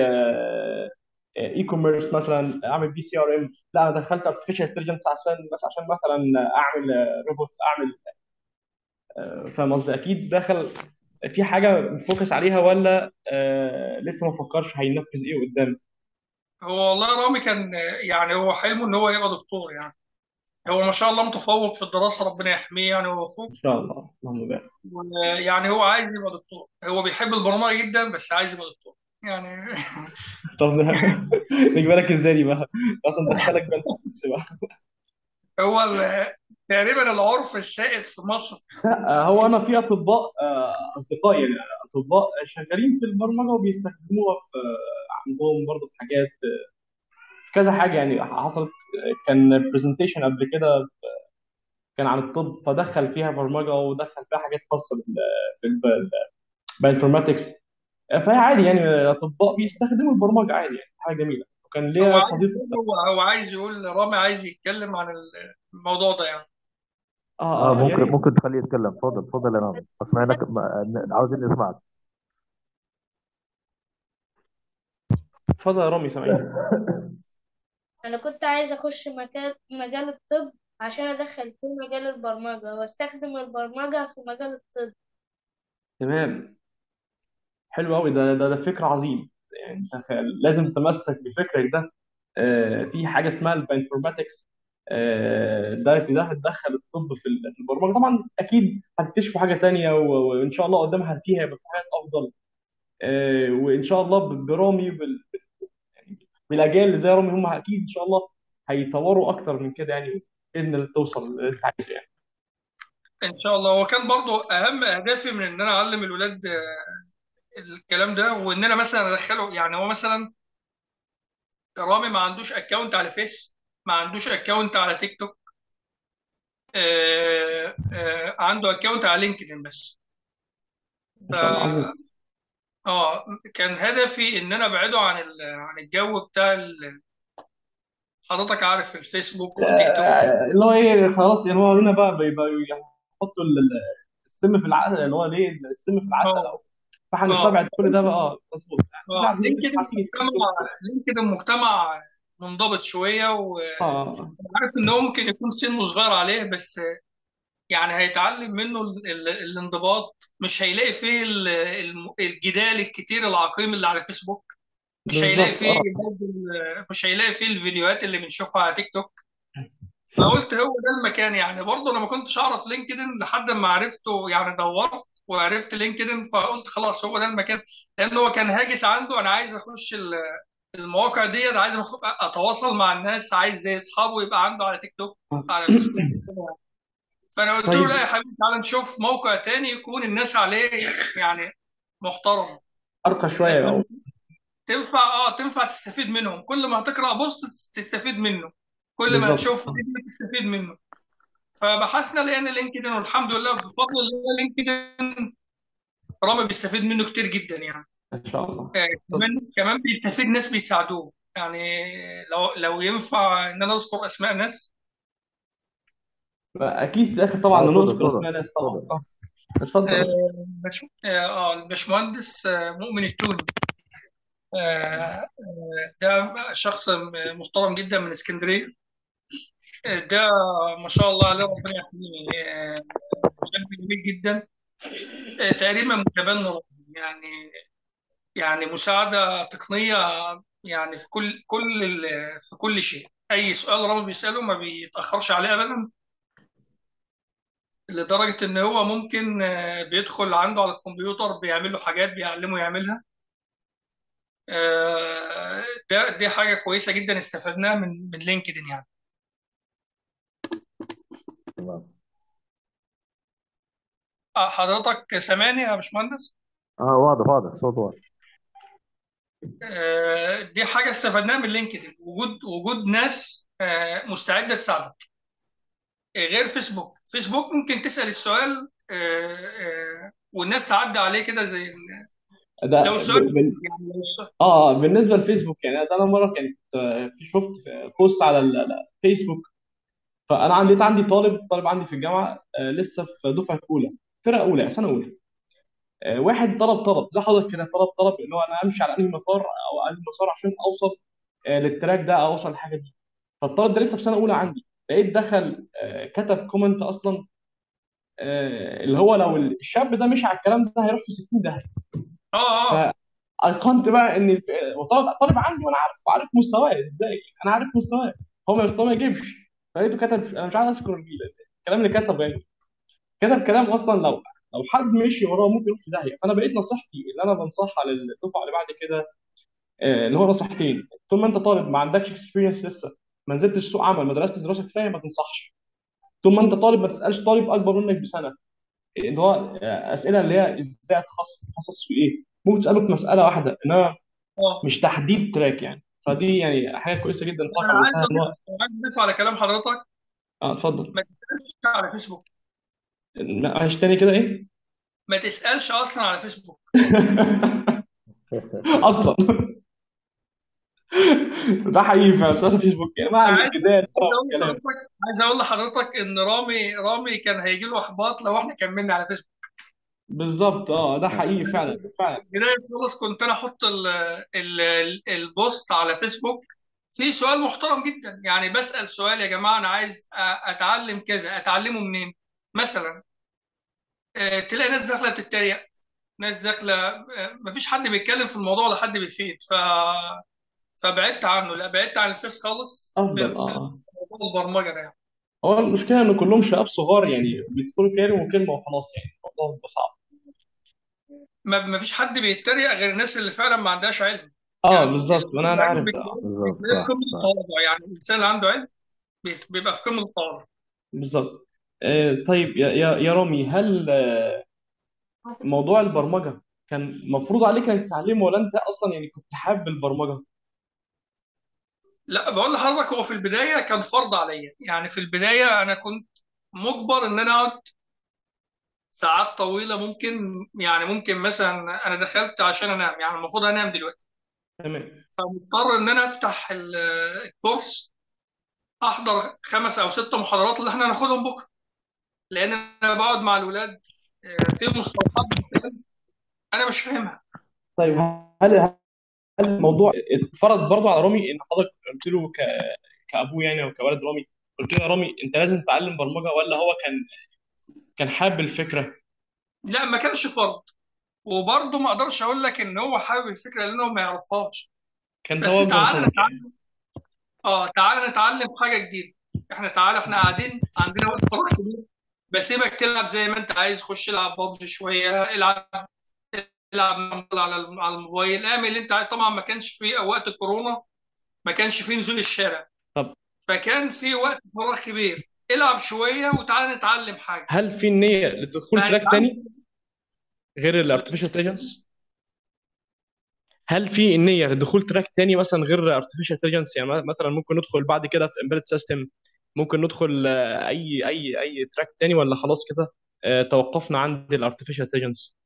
e-commerce مثلا أعمل بيه CRM لا أنا دخلت artificial intelligence عشان بس عشان مثلا أعمل روبوت أعمل آه، فاهم قصدي؟ أكيد دخل في حاجة focus عليها ولا آه لسه ما فكرش هينفذ إيه قدام؟ هو والله رامي كان آه، يعني هو حلمه إن هو يبقى دكتور يعني. هو ما شاء الله متفوق في الدراسة ربنا يحميه يعني هو اخوه إن شاء الله اللهم بارك يعني هو عايز يبقى دكتور. هو بيحب البرمجة جدا بس عايز يبقى دكتور. يعني طب نجيبها إزاي دي بقى؟ أصلا دخلك بقى بقى. هو تقريبا العرف السائد في مصر. لا هو أنا في أطباء آه، أصدقائي يعني أطباء شغالين في البرمجة وبيستخدموها في عندهم برضه في حاجات في كذا حاجة يعني حصلت كان presentation قبل كده كان عن الطب فدخل فيها برمجة ودخل فيها حاجات خاصة بال بال- بال informatics فهي عادي يعني الأطباء بيستخدموا البرمجة عادي يعني حاجة جميلة. وكان ليا عايز صديق هو هو عايز يقول رامي عايز يتكلم عن الموضوع ده يعني. آه آه آه ممكن ريت ممكن تخليه يتكلم. تفضل تفضل يا ناظر اسمعنا عاوزين نسمعك اتفضل يا رامي سامعين أنا كنت عايز أخش مجال مجال الطب عشان أدخل في مجال البرمجة وأستخدم البرمجة في مجال الطب. تمام. حلو قوي ده ده ده فكر عظيم يعني أنت لازم تتمسك بفكرك ده. آه، في حاجة اسمها الباينفورماتكس آه، ده ده هتدخل الطب في ال- في البرمجة. طبعا أكيد هتكتشفوا حاجة تانية وإن شاء الله قدامها فيها يبقى في حاجات أفضل. آه، وإن شاء الله برامي بال- بالاجيال اللي زي رامي هم أكيد إن شاء الله هيطوروا أكتر من كده يعني بإذن الله توصل اللي عايزه يعني. إن شاء الله. هو كان برضو أهم اهدافي من إن أنا أعلم الولاد آه، الكلام ده وإن أنا مثلا أدخله يعني هو مثلا رامي ما عندوش account على فيس ما عندوش account على تيك توك آه، آه، عنده account على LinkedIn بس. ف ما شاء الله عظيم آه كان هدفي إن أنا أبعده عن ال- عن الجو بتاع ال- حضرتك عارف الفيسبوك والتيك توك. آه، اللي هو إيه خلاص يعني هو هنا بقى بيبقى يحطوا ال- ال- السم في العسل اللي هو ليه السم في العسل آه. أو آه. فهنستبعد كل ده بقى آه مظبوط. آه. عارفين LinkedIn عارفين التيك توك مجتمع LinkedIn مجتمع منضبط شوية آه. وعارف إن هو ممكن يكون سنه صغير عليه بس يعني هيتعلم منه ال- ال- الانضباط مش هيلاقي فيه الجدال الكتير العقيم اللي على فيسبوك. مش هيلاقي فيه ال- مش هيلاقي فيه الفيديوهات اللي بنشوفها على تيك توك. فقلت هو ده المكان يعني. برضه أنا ما كنتش أعرف LinkedIn لحد ما عرفته يعني دورت وعرفت LinkedIn فقلت خلاص هو ده المكان. لأن هو كان هاجس عنده أنا عايز أخش ال- المواقع ديت عايز أتواصل مع الناس عايز زي أصحابه يبقى عنده على تيك توك على فيسبوك. فانا قلت له لا يا طيب حبيبي تعالى نشوف موقع تاني يكون الناس عليه يعني محترم. أرقى شوية أو تنفع آه تنفع تستفيد منهم. كل ما هتقرأ post تستفيد منه. كل ما بالظبط. هتشوف فيديو تستفيد منه. فبحثنا لقينا LinkedIn والحمد لله بفضل الله LinkedIn رامي بيستفيد منه كتير جدا يعني. إن شاء الله. آه، كمان كمان بيستفيد ناس بيساعدوه. يعني لو لو ينفع إن أنا أذكر أسماء ناس. أكيد في الآخر طبعا آه اتفضل اتفضل ناس طبعا اتفضل آه. اتفضل. آه اتفضل. باش- آه آه، الباشمهندس آه، مؤمن التوني. آه، آه، ده شخص محترم جدا من اسكندرية. آه، ده ما شاء الله عليه ربنا يحميه. آه، شاب جميل جدا. آه، تقريبا متبني ربنا. يعني يعني مساعدة تقنية يعني في كل كل ال- في كل شيء. أي سؤال رامي بيسأله ما بيتأخرش عليه ابدا. لدرجة إن هو ممكن آه، بيدخل عنده على الكمبيوتر بيعمل له حاجات بيعلمه يعملها. آه، ده دي حاجة كويسة جدا استفدناها من من لينكدين يعني. تمام. آه، حضرتك سامعني يا باشمهندس؟ آه واضح واضح صوت واضح. آه، دي حاجة استفدناها من LinkedIn. وجود وجود ناس آه، مستعدة تساعدك. غير فيسبوك. فيسبوك ممكن تسأل السؤال آه، آه، والناس تعدي عليه كده زي ده لو. السؤال ب... يعني آه بالنسبة للفيسبوك يعني ده أنا مرة كنت آه، في شفت post على ال- ال- الفيسبوك فأنا عندي عندي طالب طالب عندي في الجامعة لسه في دفعة أولى فرقة أولى سنة أولى. واحد طلب طلب زي حضرتك كده طلب طلب اللي هو أنا أمشي على أنهي مسار أو أنهي مسار عشان أوصل لل track ده أو أوصل للحاجة دي. فالطالب ده لسه في سنة أولى عندي. لقيت دخل آه، كتب comment أصلا آه، اللي هو لو الشاب ده مشي على الكلام ده هيروح في 60 داهية. آه آه. فايقنت بقى إن وطالب طالب عندي وأنا عارف عارف مستواه إزاي؟ أنا عارف مستواه هو مستواه ما يجيبش. فلقيته كتب أنا مش عايز أذكر الكلام اللي كتبه يعني. كتب كلام أصلا لو لو حد مشي وراه ممكن يروح في داهية. فأنا بقيت نصيحتي اللي أنا بنصحها للدفعة اللي بعد كده آه، اللي هو نصيحتين. طول ما أنت طالب ما عندكش اكسبيرينس لسه ما نزلتش سوق عمل ما درستش دراسة كفاية ما تنصحش. طول ما انت طالب ما تسألش طالب أكبر منك بسنة. اللي هو آه، أسئلة اللي هي إزاي أتخصص في إيه؟ ممكن تسأله في مسألة واحدة إنما آه. مش تحديد تراك يعني. فدي يعني حاجة كويسة جدا. أنا عايز اضيف على كلام حضرتك؟ آه اتفضل. ما تسألش على فيسبوك. معلش تاني كده إيه؟ ما تسألش أصلا على فيسبوك. أصلا. ده حقيقي فعلا بس فيسبوك يعني عايز أقول لحضرتك عايز أقول لحضرتك إن رامي رامي كان هيجي له إحباط لو إحنا كملنا على فيسبوك. بالظبط. آه ده حقيقي فعلا فعلا. البدايه خالص كنت أنا أحط ال ال ال ال post على فيسبوك. في سؤال محترم جدا. يعني بسأل سؤال يا جماعة أنا عايز أ- أتعلم كذا أتعلمه منين؟ مثلا آه، تلاقي ناس داخلة بتتريق ناس داخلة آه، مفيش حد بيتكلم في الموضوع ولا حد بيفيد. ف فبعدت عنه لا بعدت عن الفيس خالص. في أفضل في آه. الموضوع موضوع البرمجه ده يعني. هو المشكلة ان كلهم شباب صغار يعني بيدخلوا كلمه وكلمه وخلاص يعني الموضوع بيبقى صعب. ما ما فيش حد بيتريق غير الناس اللي فعلا ما عندهاش علم. آه يعني بالظبط وأنا أنا العلم عارف ده بيتلاقي بالظبط في صح قمه صح التواضع يعني الإنسان اللي عنده علم بي- بيبقى في قمة التواضع. بالظبط. آه طيب يا يا يا رامي هل آه، موضوع البرمجة كان مفروض عليك إنك تتعلمه ولا أنت أصلا يعني كنت حابب البرمجة؟ لا بقول لحضرتك هو في البداية كان فرض عليا. يعني في البداية أنا كنت مجبر إن أنا أقعد ساعات طويلة ممكن يعني ممكن مثلا أنا دخلت عشان أنام يعني المفروض أنام دلوقتي. تمام. فمضطر إن أنا أفتح ال- الكورس أحضر خمس أو ست محاضرات اللي إحنا هناخدهم بكرة. لأن أنا بقعد مع الاولاد آه، في مصطلحات أنا مش فاهمها. طيب هل الموضوع اتفرض برضه على رامي إن حضرتك قلت له ك... كأبوه يعني أو كولد رامي قلت له يا رامي أنت لازم تتعلم برمجة ولا هو كان كان حابب الفكرة؟ لا ما كانش فرض. وبرضه ما أقدرش أقول لك إن هو حابب الفكرة لأنه ما يعرفهاش. كان بس تعالى نتعلم. آه تعالى نتعلم حاجة جديدة. إحنا تعالى إحنا قاعدين عندنا وقت فراغ كبير. بسيبك تلعب زي ما أنت عايز خش العب بابجي شوية العب العب على على الموبايل. اعمل اللي انت عايز طبعا ما كانش فيه وقت الكورونا ما كانش فيه نزول الشارع. طب فكان في وقت فراغ كبير. العب شوية وتعالى نتعلم حاجة. هل في نية لدخول track تاني غير ال artificial intelligence هل في نية لدخول track تاني مثلا غير artificial intelligence يعني مثلا ممكن ندخل بعد كده في embedded system ممكن ندخل أي أي أي track تاني ولا خلاص كده آه، توقفنا عند الارتفيشال انتليجنس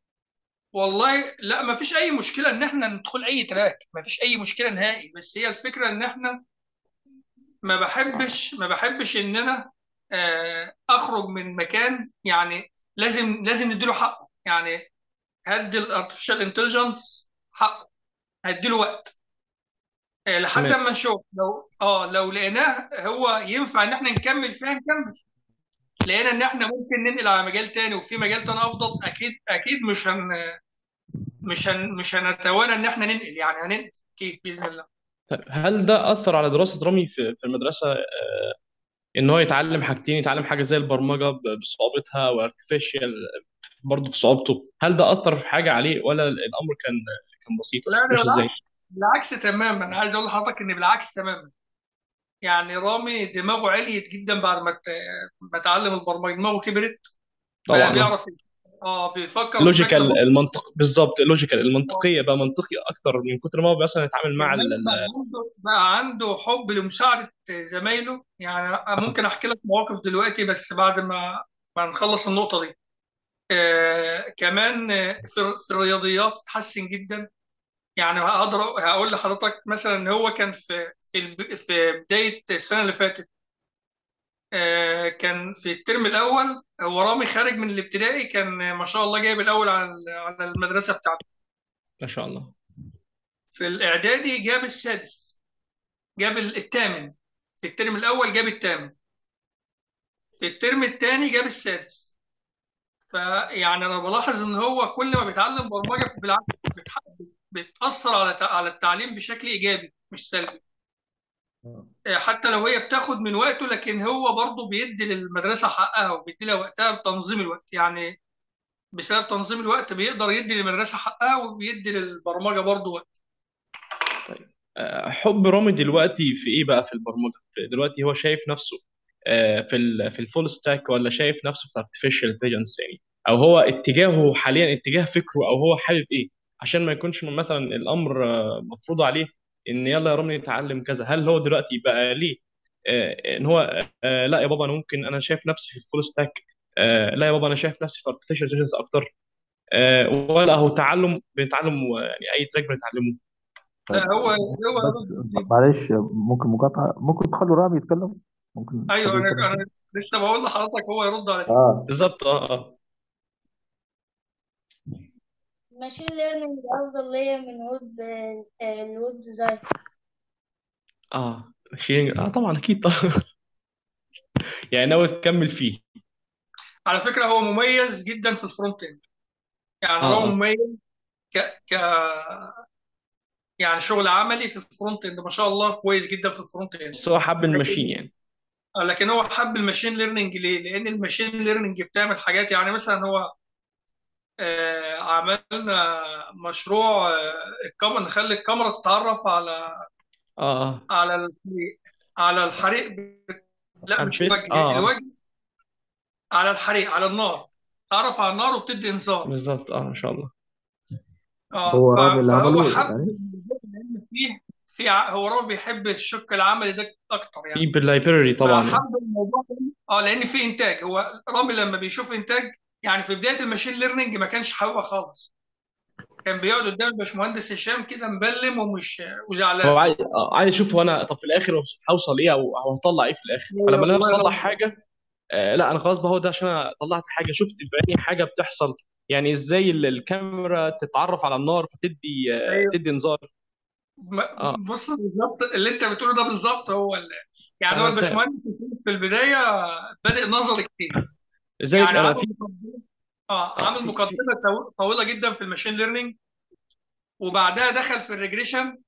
والله لا ما فيش أي مشكلة إن إحنا ندخل أي track ما فيش أي مشكلة نهائي. بس هي الفكرة إن إحنا ما بحبش ما بحبش إن أنا آه، أخرج من مكان يعني لازم لازم نديله حقه. يعني هدي ال artificial intelligence حقه هديله وقت. آه، لحد اما نشوف. لو آه لو لقيناه هو ينفع إن إحنا نكمل فيها نكمل. لقينا إن إحنا ممكن ننقل على مجال تاني وفي مجال تاني أفضل أكيد أكيد مش هن مش هن مش هنتوانى إن إحنا ننقل يعني هننقل أكيد بإذن الله. طيب هل ده أثر على دراسة رامي في في المدرسة؟ إن هو يتعلم حاجتين يتعلم حاجة زي البرمجة بصعوبتها وارتفيشال برضه في صعوبته هل ده أثر في حاجة عليه ولا الأمر كان كان بسيط؟ لا ماشي إزاي؟ بالعكس بالعكس تماما عايز أقول لحضرتك إن بالعكس تماما. يعني رامي دماغه عليت جدا بعد ما ما اتعلم البرمجة. دماغه كبرت. طبعا. بيعرف آه بيفكر logical المنطق بالظبط ال logical آه. المنطقية بقى منطقي أكتر من كتر ما هو مثلا يتعامل مع ال... بقى عنده حب لمساعدة زمايله. يعني ممكن أحكي لك مواقف دلوقتي بس بعد ما ما نخلص النقطة دي. آه كمان في في الرياضيات اتحسن جدا. يعني هقدر هقول لحضرتك مثلا إن هو كان في في في بداية السنة اللي فاتت. آه، كان في الترم الأول هو رامي خارج من الابتدائي كان ما شاء الله جايب الأول على على المدرسة بتاعته. ما شاء الله. في الإعدادي جاب السادس جاب الثامن. في الترم الأول جاب الثامن. في الترم الثاني جاب السادس. فيعني أنا بلاحظ إن هو كل ما بيتعلم برمجة بالعكس بتأثر على على التعليم بشكل إيجابي مش سلبي. آه، حتى لو هي بتاخد من وقته لكن هو برضه بيدي للمدرسة حقها وبيدي لها وقتها بتنظيم الوقت. يعني بسبب تنظيم الوقت بيقدر يدي للمدرسة حقها وبيدي للبرمجة برضه وقت. آه، حب رامي دلوقتي في إيه بقى في البرمجة؟ دلوقتي هو شايف نفسه آه، في في ال full stack ولا شايف نفسه في artificial intelligence يعني؟ أو هو اتجاهه حاليا اتجاه فكره أو هو حابب إيه؟ عشان ما يكونش مثلا الأمر آه، مفروض عليه إن يلا يا رامي نتعلم كذا. هل هو دلوقتي بقى ليه؟ آه، إن هو آه، لا يا بابا أنا ممكن أنا شايف نفسي في ال full stack. لا يا بابا أنا شايف نفسي في artificial intelligence أكتر. ولا هو تعلم بنتعلم يعني أي track بنتعلمه هو هو معلش ممكن مقاطعة ممكن تخلوا رامي يتكلم؟ ممكن أيوه أنا لسه بقول لحضرتك هو يرد على آه. بالظبط آه آه. ال machine learning أفضل ليا من ويب آه، ال web design آه sharing آه طبعا أكيد طبعا. يعني ناوي تكمل فيه. على فكرة هو مميز جدا في ال front end يعني هو آه. مميز ك ك يعني شغل عملي في ال front end ما شاء الله كويس جدا في ال front end بس هو حب ال machine يعني. لكن هو حب ال machine learning ليه؟ لأن ال machine learning بتعمل حاجات يعني مثلا هو آه، عملنا مشروع آه، الكاميرا نخلي الكاميرا تتعرف على آه آه. على الحريق على الحريق ب- لا مش الوجه آه الوجه على الحريق على النار تعرف على النار وبتدي انذار بالظبط آه ما شاء الله. آه هو رامي اللي فهو عمله حب يعني؟ فيه في هو رامي بيحب الشق العملي ده أكتر في يعني بال library طبعا. يعني فحب الموضوع آه لأن في إنتاج. هو رامي لما بيشوف إنتاج يعني في بداية ال machine learning ما كانش حاببها خالص. كان بيقعد قدام الباشمهندس هشام كده مبلم ومش هو وزعلان عايز آه، عايز يشوف هو أنا طب في الآخر هوصل إيه أو هطلع إيه في الآخر؟ فلما أنا أطلع حاجة آه لا أنا خلاص بقى هو ده عشان أنا طلعت حاجة. شفت بعيني حاجة بتحصل؟ يعني إزاي ال- الكاميرا تتعرف على النار فتدي آه أيوه. تدي انذار؟ آه. بص بالظبط اللي أنت بتقوله ده بالظبط هو اللي يعني هو الباشمهندس في البداية بادئ نظري كتير. لذلك يعني أنا في آه عامل مقدمة طو- طويلة جدا في ال machine learning وبعدها دخل في ال regression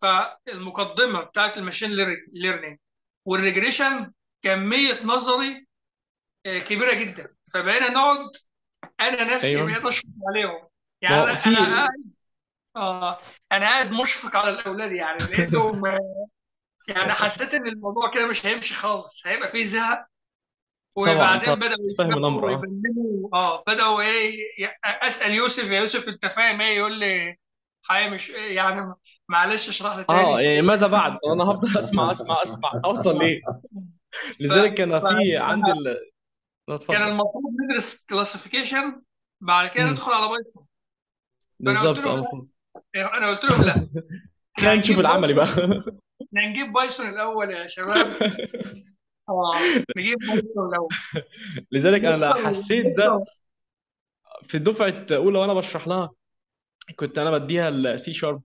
فالمقدمة بتاعت ال machine learning وال regression كمية نظري آه، كبيرة جدا. فبقينا نقعد أنا نفسي أيوه. بقيت اشفق عليهم. يعني أنا أنا قاعد آه أنا قاعد مشفق على الأولاد يعني لقيتهم يعني حسيت إن الموضوع كده مش هيمشي خالص. هيبقى فيه زهق. وبعدين بدأوا فاهم الأمر آه. ويبلموا آه بدأوا إيه أسأل يوسف يا يوسف أنت فاهم إيه؟ يقول لي حقيقة مش إيه يعني معلش اشرح لي آه تاني يعني ماذا بعد؟ أنا هفضل أسمع أسمع أسمع. اوصل ليه لذلك أنا في عندي ال... كان المفروض ندرس classification بعد كده ندخل على Python قلت بالظبط آه لهم لا. أنا قلت لهم لا. خلينا نشوف العملي بقى. إحنا هنجيب Python الأول يا شباب. آه. نجيب Python الأول لذلك أنا حسيت ده في دفعة أولى وأنا بشرح لها كنت أنا بديها السي شارب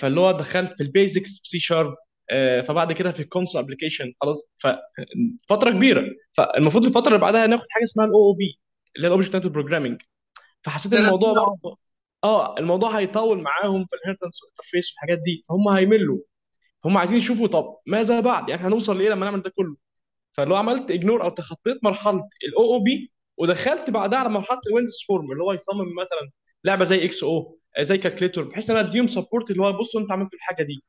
فاللي هو دخلت في البيزكس سي شارب فبعد كده في ال console application خلاص ففترة كبيرة. فالمفروض الفترة اللي بعدها ناخد حاجة اسمها ال OOP اللي هي ال object oriented programming فحسيت ان الموضوع برضه آه الموضوع هيطول معاهم في ال inheritance وال interface والحاجات دي فهم هيملوا. هم عايزين يشوفوا طب ماذا بعد يعني هنوصل لإيه لما نعمل ده كله؟ فلو عملت ignore أو تخطيت مرحلة ال OOP ودخلت بعدها على مرحلة ال Windows Form اللي هو يصمم مثلا لعبة زي XO زي calculator بحيث إن أنا أديهم support اللي هو بصوا أنت عملت الحاجة دي.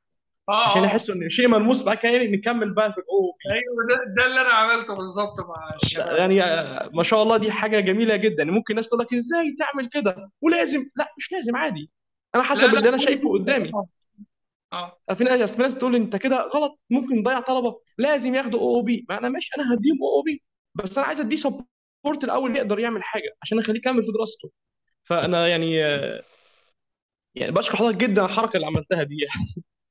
آه عشان يحسوا إن شيء ملموس بقى كده نكمل بقى في ال O أيوه ده, ده اللي أنا عملته بالظبط مع الشباب. يعني آه، ما شاء الله دي حاجة جميلة جدا. يعني ممكن الناس تقول لك إزاي تعمل كده؟ ولازم لا مش لازم عادي. أنا حسب لا اللي أنا شايفه قدامي. آه. في ناس في ناس تقول أنت كده غلط ممكن نضيع طلبة. لازم ياخدوا OOP ما أنا ماشي أنا هديهم OOP بس أنا عايز أديه support الأول يقدر يعمل حاجة عشان أخليه يكمل في دراسته. فأنا يعني آه، يعني بشكر حضرتك جدا على الحركة اللي عملتها دي.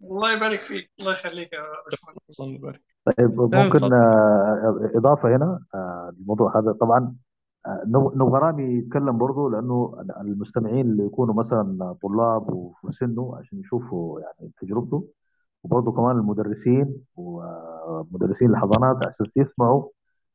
الله يبارك فيك. الله يخليك يا باشمهندس. الله يبارك. طيب ممكن آه، إضافة هنا آه، للموضوع هذا. طبعا آه، نب- نبغى رامي يتكلم برضه لأنه المستمعين اللي يكونوا مثلا طلاب وفي سنه عشان يشوفوا يعني تجربته. وبرضه كمان المدرسين ومدرسين الحضانات أساس يسمعوا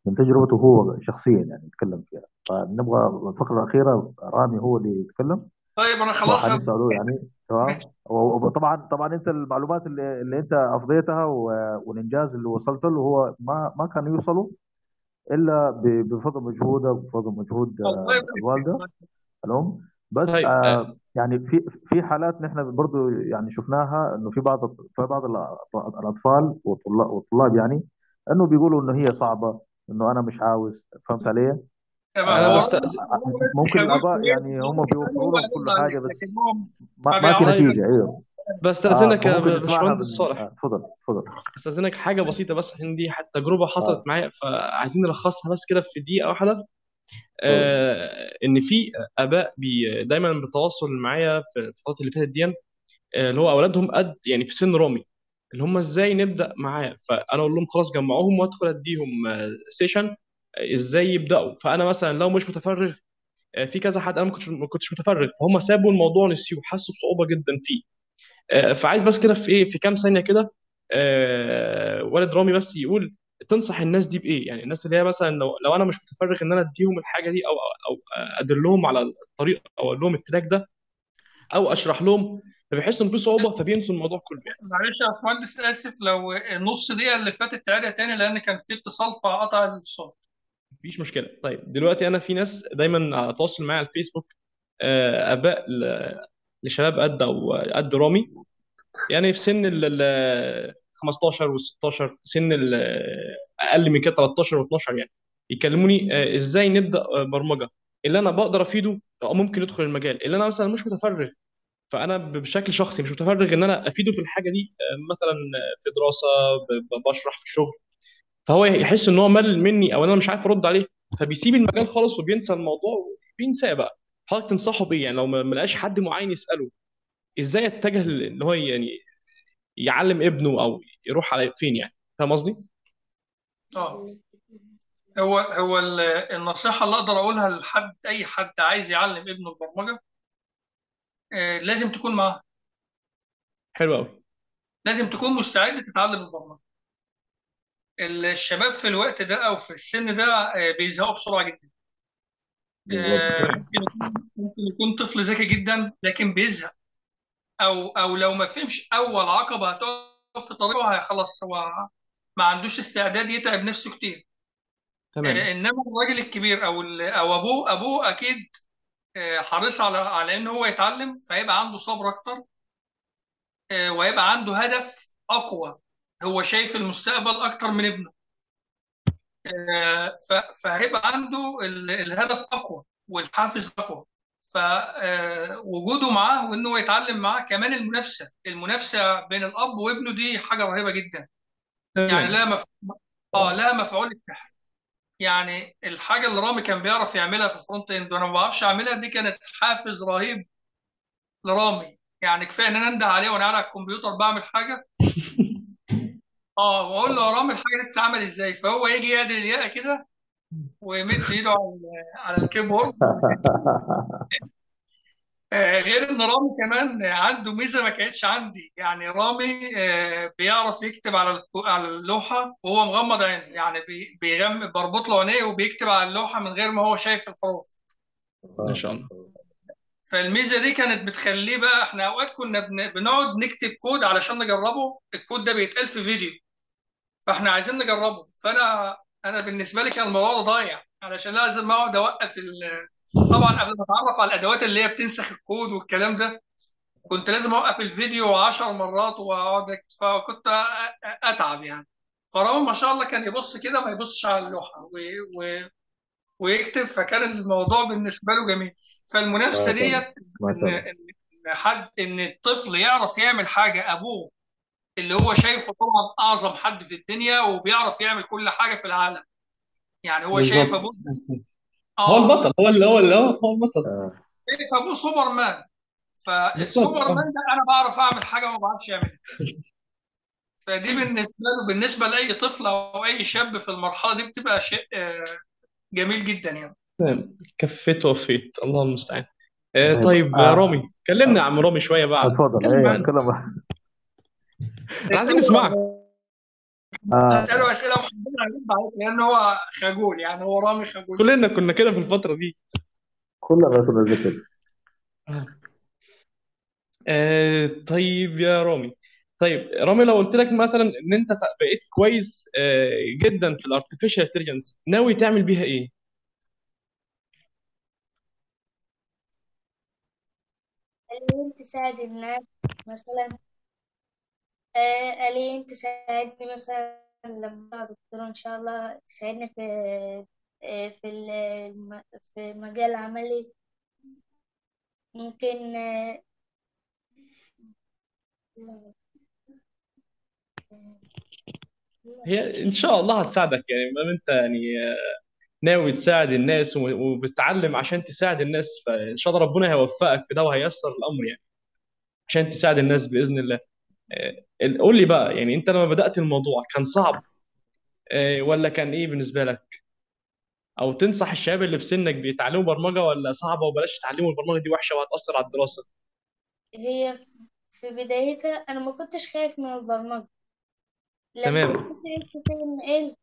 من تجربته هو شخصيا يعني يتكلم فيها. فنبغى الفقرة الأخيرة رامي هو اللي يتكلم. طيب أنا خلاص. يعني. تمام؟ وطبعا طبعا أنت المعلومات اللي, اللي أنت أفضيتها والإنجاز اللي وصلت له هو ما ما كان يوصله إلا بفضل مجهودك وبفضل مجهود آه، الوالده. الام بس طيب آه آه، يعني في في حالات نحن برضو يعني شفناها إنه في بعض في بعض الأطفال والطلاب والطلاب يعني إنه بيقولوا إنه هي صعبة إنه أنا مش عاوز فهمت علي؟ آه ممكن الاباء يعني هم بيوفروا لهم كل حاجة بس ما, في نتيجة أيوه. بستأذنك يا فممكن نسمعها باشمهندس صالح. آه، تفضل تفضل استاذنك حاجة بسيطة بس عشان دي حتى تجربة حصلت معايا فعايزين نلخصها بس كده في دقيقة واحدة. تفضل آه إن في أباء بي دايما بالتواصل معايا في الفترات اللي فاتت دي آه، اللي هو أولادهم قد يعني في سن رامي اللي هم إزاي نبدأ معاه؟ فأنا أقول لهم خلاص جمعوهم وأدخل أديهم آه، session آه، إزاي يبدأوا؟ فأنا مثلا لو مش متفرغ آه، في كذا حد أنا ما كنتش ما كنتش متفرغ فهم سابوا الموضوع نسيوه حسوا بصعوبة جدا فيه. آه، فعايز بس كده في إيه في كام ثانية كده آه، والد رامي بس يقول تنصح الناس دي بإيه؟ يعني الناس اللي هي مثلا لو, لو أنا مش متفرغ إن أنا أديهم الحاجة دي أو أو ادلهم على الطريق أو أقول لهم التراك ده أو أشرح لهم فبيحسوا إن في صعوبة فبينسوا الموضوع كله يعني. معلش يا باشمهندس آسف لو النص دقيقة اللي فاتت تعيدها تاني لأن كان في اتصال فقطع الصوت. مفيش مشكلة. طيب دلوقتي أنا في ناس دايما على تواصل معايا على الفيسبوك آه، أباء لشباب قد أو قد رامي. يعني في سن ال ال- 15 و 16 سن أقل من كده 13 و12 يعني. يكلموني آه، إزاي نبدأ آه، برمجة؟ اللي أنا بقدر أفيده أو ممكن يدخل المجال. اللي أنا مثلا مش متفرغ فأنا بشكل شخصي مش متفرغ إن أنا أفيده في الحاجة دي آه، مثلا في دراسة بشرح في الشغل فهو يحس إن هو مل مني أو أنا مش عارف أرد عليه. فبيسيب المجال خالص وبينسى الموضوع وبينساه بقى. حضرتك تنصحه بيه؟ يعني لو ما لقاش حد معين يسأله إزاي يتجه ل- إن هو يعني يعلم ابنه أو يروح على فين يعني؟ فاهم قصدي؟ آه. هو هو ال- النصيحة اللي أقدر أقولها لحد أي حد عايز يعلم ابنه البرمجة آه، لازم تكون معاه. حلو قوي لازم تكون مستعد تتعلم البرمجة. الشباب في الوقت ده أو في السن ده آه، بيزهقوا بسرعة جدا. ممكن يكون ممكن يكون طفل ذكي جدا لكن بيزهق. أو أو لو ما فهمش أول عقبة هتقف في طريقه خلاص هو ما عندوش استعداد يتعب نفسه كتير. تمام. آه، إنما الراجل الكبير أو أو أبوه أبوه أكيد آه، حريص على على إن هو يتعلم فيبقى عنده صبر أكتر. آه، ويبقى عنده هدف أقوى هو شايف المستقبل أكتر من ابنه. آه، فهيبقى عنده ال- الهدف أقوى والحافز أقوى. فوجوده معاه وإنه يتعلم معاه كمان المنافسة. المنافسة بين الأب وابنه دي حاجة رهيبة جدا. يعني لا مف... آه لا مفعول السحر يعني الحاجة اللي رامي كان بيعرف يعملها في ال front end وأنا ما بعرفش أعملها دي كانت حافز رهيب لرامي. يعني كفاية إن أنا أنده عليه وأنا قاعد على الكمبيوتر بعمل حاجة. آه وأقول له يا رامي الحاجة دي بتتعمل إزاي؟ فهو يجي يعدل الياقه كده ويمد إيده على على الكيبورد. آه، غير إن رامي كمان عنده ميزة ما كانتش عندي. يعني رامي آه، بيعرف يكتب على على اللوحة وهو مغمض عينه. يعني بي- بيغم بربط له عينيه وبيكتب على اللوحة من غير ما هو شايف الحروف ما شاء الله. فالميزة دي كانت بتخليه بقى إحنا أوقات كنا بن- بنقعد نكتب كود علشان نجربه. الكود ده بيتقال في فيديو. فاحنا عايزين نجربه. فأنا أنا بالنسبة لي كان الموضوع ده ضايع. علشان لازم أقعد أوقف ال- طبعا قبل ما أتعرف على الأدوات اللي هي بتنسخ الكود والكلام ده كنت لازم أوقف الفيديو عشر مرات وأقعد فكنت أتعب يعني. فرامي ما شاء الله كان يبص كده ما يبصش على اللوحة و... و... ويكتب. فكان الموضوع بالنسبة له جميل. فالمنافسة الله ديت إن حد إن الطفل يعرف يعمل حاجة أبوه اللي هو شايفه طبعا أعظم حد في الدنيا وبيعرف يعمل كل حاجة في العالم. يعني هو شايف ابوه هو آه. البطل هو اللي هو اللي هو هو البطل. آه. شايف ابوه سوبرمان. فالسوبرمان آه ده أنا بعرف أعمل حاجة ما بعرفش اعملها فدي بالنسبة له بالنسبة لأي طفل أو أي شاب في المرحلة دي بتبقى شيء آه، جميل جدا يعني. تمام. كفيت وفيت الله المستعان. آه طيب آه. رامي كلمنا يا عم رامي شوية بقى عن اتفضل. اتكلم إيه اتكلم عايزين نسمعك. اساله اسئله محدده عليك لأن هو خجول يعني هو رامي خجول. كلنا كنا كده في الفترة دي. كل الرسول ذكر آه طيب يا رامي. طيب رامي لو قلت لك مثلا إن أنت بقيت كويس آه جدا في ال artificial intelligence ناوي تعمل بيها إيه؟ تساعد الناس مثلا آه، ألين تساعدني مثلا لما دكتورة إن شاء الله تساعدني في آه، في في مجال عملي. ممكن آه، هي إن شاء الله هتساعدك يعني ما أنت يعني ناوي تساعد الناس وبتتعلم عشان تساعد الناس فإن شاء الله ربنا هيوفقك في ده وهييسر الأمر يعني عشان تساعد الناس بإذن الله. ال- قول لي بقى يعني انت لما بدأت الموضوع كان صعب آه، ولا كان إيه بالنسبة لك؟ أو تنصح الشباب اللي في سنك بيتعلموا برمجة ولا صعبة وبلاش تتعلموا البرمجة دي وحشة وهتأثر على الدراسة؟ هي في بدايتها أنا ما كنتش خايف من البرمجة. لما تمام. شفت HTML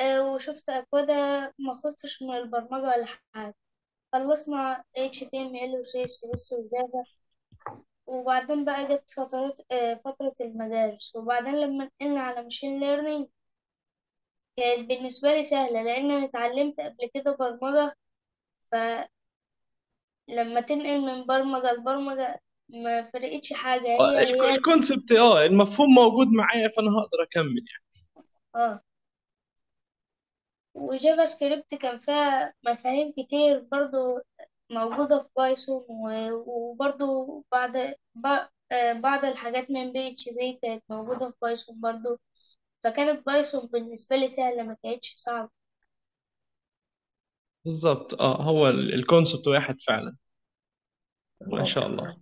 آه، وشفت أكوادها ما خفتش من البرمجة ولا حاجة. خلصنا HTML و CSS و Java. وبعدين بقى جت فترة آه، فترة المدارس. وبعدين لما نقلنا على ماشين ليرنينج كانت بالنسبة لي سهلة لأن أنا اتعلمت قبل كده برمجة. فلما تنقل من برمجة لبرمجة ما فرقتش حاجة. هي هي ال concept آه المفهوم موجود معايا فأنا هقدر أكمل يعني. آه. و JavaScript كان فيها مفاهيم كتير برضو. موجودة في Python وبرضو بعض بع- آه، بعض الحاجات من PHP كانت موجودة في Python برضو. فكانت Python بالنسبة لي سهلة ما كانتش صعبة. بالظبط آه هو ال concept واحد فعلا. ما شاء الله.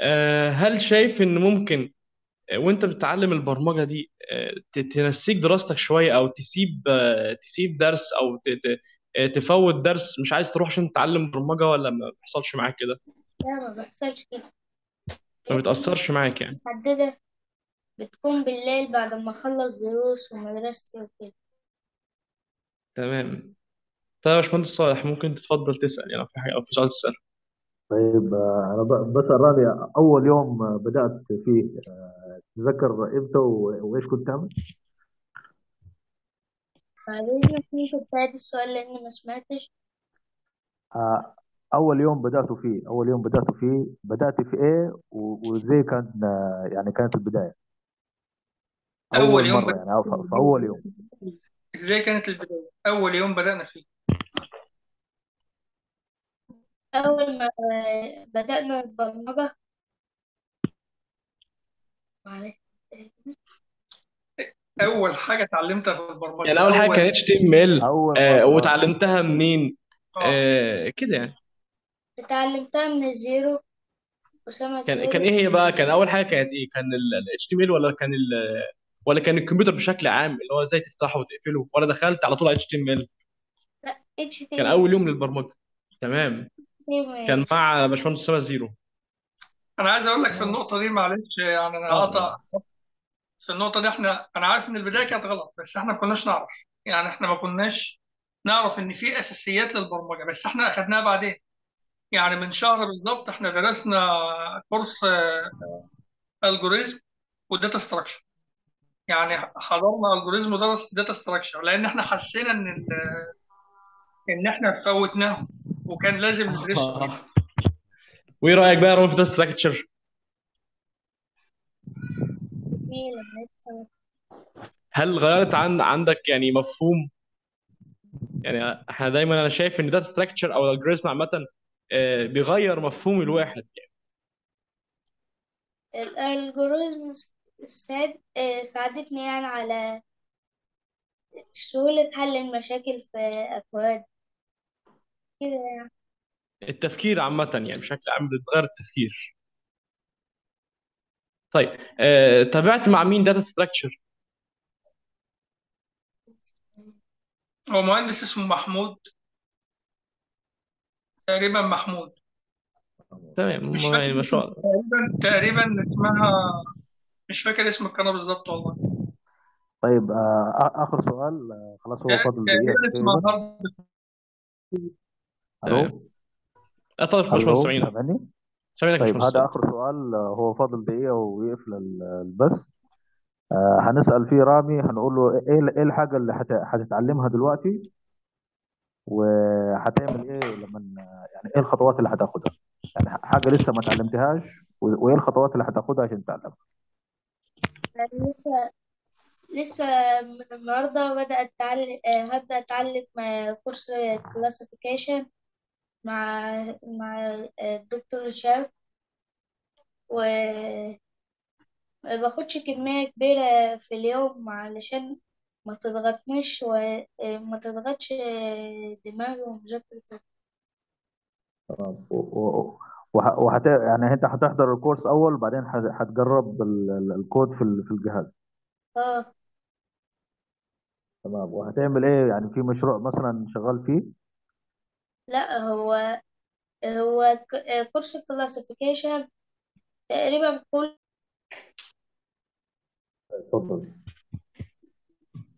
آه هل شايف إن ممكن آه، وأنت بتتعلم البرمجة دي آه، تنسيك دراستك شوية أو تسيب تسيب درس أو تفوت درس مش عايز تروح عشان تتعلم برمجة ولا ما بيحصلش معاك كده؟ لا ما بيحصلش كده. ما بتأثرش معاك يعني. محددة بتكون بالليل بعد ما أخلص دروس ومدرستي وكده. تمام. طيب يا باشمهندس صالح ممكن تتفضل تسأل يعني لو في حاجة أو في سؤال تسأل طيب آه، أنا ب- بسأل رامي أول يوم آه، بدأت فيه آه، تذكر إمتى و- وإيش كنت تعمل؟ بعدين ممكن تعيد السؤال لأني ما سمعتش. آه، أول يوم بدأت فيه أول يوم بدأت فيه بدأت في إيه و- وإزاي كان آه، يعني كانت البداية. أول أول يوم مرة يعني أو- في أول يوم. إزاي كانت البداية؟ أول يوم بدأنا فيه. أول ما بدأنا البرمجة. معلش. أول حاجة اتعلمتها في البرمجة. يعني أول حاجة أول. كان HTML أول آه مرة وتعلمتها منين؟ آه. آه كده يعني. اتعلمتها من ال Zero. أسامة كان كان Zero إيه هي بقى؟ كان أول حاجة كانت إيه؟ كان ال ال HTML ولا كان ال ولا كان الكمبيوتر بشكل عام؟ اللي هو إزاي تفتحه وتقفله؟ ولا دخلت على طول على HTML لا اتش تي كان أول يوم للبرمجة. تمام. كان مع باشمهندس أسامة Zero. أنا عايز أقول لك في آه. النقطة دي معلش يعني أنا آه هقطع. في النقطة دي إحنا أنا عارف إن البداية كانت غلط بس إحنا ما كناش نعرف. يعني إحنا ما كناش نعرف إن في أساسيات للبرمجة بس إحنا أخدناها بعدين. يعني من شهر بالظبط إحنا درسنا course algorithm و data structure يعني حضرنا algorithm ودرس data structure لأن إحنا حسينا إن إن إحنا فوتناه وكان لازم ندرسه آه. وإيه رأيك بقى في data structure لما هل غيرت عن عندك يعني مفهوم؟ يعني إحنا دايما أنا شايف إن data structure أو ال algorithm عامة آه، بيغير مفهوم الواحد. يعني ال algorithm ساعد ساعدتني يعني على سهولة حل المشاكل في أكواد كده يعني. التفكير عامة يعني بشكل عام بتغير التفكير. طيب آه، تابعت مع مين data structure هو مهندس اسمه محمود. تقريبا محمود. تمام مش ما- يعني ما فاكر شاء الله. تقريبا تقريبا اسمها مش فاكر اسم القناة بالظبط والله. طيب آه، آ- آخر سؤال آه، خلاص هو فاضل دقيقة. تقريبا اسمها تقريبا. هارد. تمام ألو؟ اتفضل يا باشمهندس ألو؟ سامعني؟ طيب هذا آخر سؤال. آه، هو فاضل دقيقة ويقفل ال- البث آه، هنسأل فيه رامي هنقول له إيه إيه الحاجة اللي هت- هتتعلمها دلوقتي؟ وهتعمل إيه لما يعني إيه الخطوات اللي هتاخدها؟ يعني حاجة لسه ما اتعلمتهاش و- وإيه الخطوات اللي هتاخدها عشان تتعلمها؟ أنا لسه لسه من النهاردة بدأت أتعلم آه، هبدأ أتعلم آه، كورس كلاسيفيكيشن مع مع آه، الدكتور هشام وما باخدش كمية كبيرة في اليوم علشان ما تضغطنيش وما تضغطش آه، دماغي ومذاكرتي و- و- وه- وهت يعني أنت هتحضر ال course أول وبعدين هت- هتجرب ال- ال- الكود في في الجهاز. آه. تمام. وهتعمل إيه؟ يعني في مشروع مثلا شغال فيه؟ لا هو هو ك- course classification تقريبا كل اتفضل.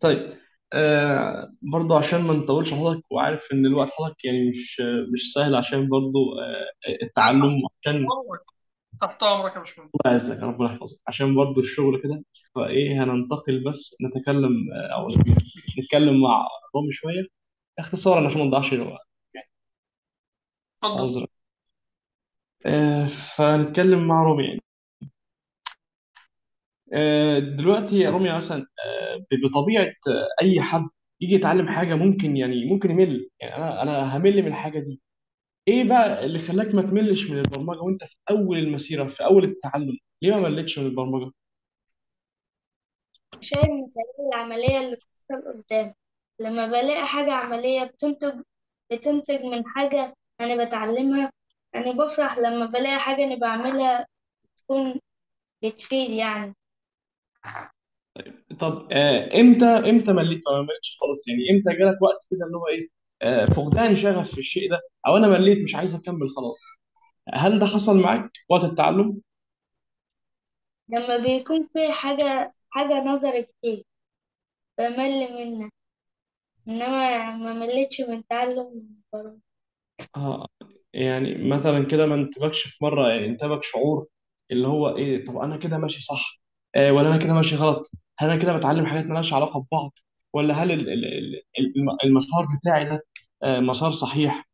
طيب آه برضو عشان ما نطولش حضرتك وعارف إن الوقت حضرتك يعني مش مش سهل عشان برضو آه التعلم عشان تحت أمرك يا باشمهندس. الله يعزك ربنا يحفظك. عشان برضو الشغل كده فإيه هننتقل بس نتكلم آه، أو نتكلم مع رامي شوية. اختصارا عشان ما نضيعش الوقت. اتفضل عذرا. آه فنتكلم مع رامي يعني. آه دلوقتي يا رامي مثلا آه بطبيعة آه، أي حد يجي يتعلم حاجة ممكن يعني ممكن يمل. يعني أنا أنا همل من الحاجة دي. إيه بقى اللي خلاك ما تملش من البرمجة وأنت في أول المسيرة في أول التعلم؟ ليه ما مليتش من البرمجة؟ عشان بلاقي العملية اللي بتحصل قدام لما بلاقي حاجة عملية بتنتج بتنتج من حاجة أنا بتعلمها. أنا بفرح لما بلاقي حاجة أنا بعملها تكون بتفيد يعني. طب آه إمتى إمتى مليت ما مليتش خالص؟ يعني إمتى جالك وقت كده اللي هو إيه آه فقدان شغف في الشيء ده أو أنا مليت مش عايز أكمل خلاص؟ هل ده حصل معاك وقت التعلم؟ لما بيكون في حاجة حاجة نظري كتير بمل منها. إنما ما مليتش من تعلم البرمجة آه يعني مثلا كده ما انتبكش في مرة يعني انتبك شعور اللي هو إيه طب أنا كده ماشي صح آه ولا أنا كده ماشي غلط هل أنا كده بتعلم حاجات مالهاش علاقة ببعض ولا هل ال- ال- ال- الم- المسار بتاعي ده آه مسار صحيح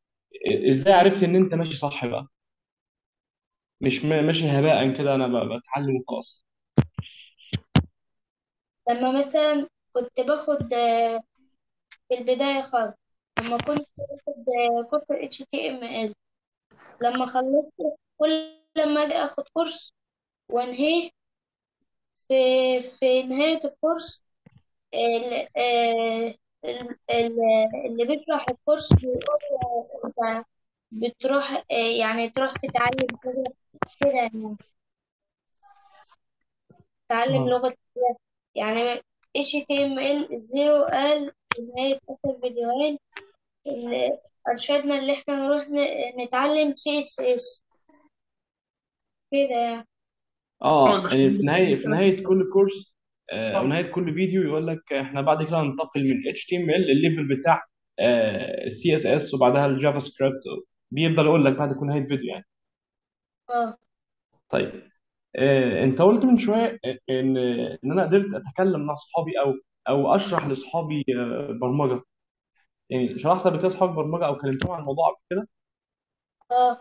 إزاي عرفت إن أنت ماشي صح بقى؟ مش ما- ماشي هباء كده أنا بتعلم وخلاص. لما مثلا كنت باخد آه، في البداية خالص لما كنت باخد آه، كورس HTML لما خلصت كل لما أجي أخد course وأنهيه في في نهاية ال course ال- آه، ال- ال- اللي بيشرح ال course بيقول أنت بتروح آه، يعني تروح تتعلم كده كده يعني تتعلم آه لغة. يعني HTML Zero قال في نهاية آخر فيديوهين أرشدنا اللي إحنا نروح نتعلم CSS كده يعني. آه يعني في نهاية في نهاية كل course آه، أو نهاية كل فيديو يقول لك إحنا بعد كده هننتقل من HTML للل level بتاع ال CSS وبعدها ال JavaScript بيفضل يقول لك بعد كل نهاية فيديو يعني. آه. طيب آه، انت قلت من شوية إن إن أنا قدرت أتكلم مع صحابي أو أو أشرح لاصحابي آه، برمجة. يعني شرحت قبل كده اصحابك برمجة أو كلمتهم عن الموضوع قبل كده؟ آه.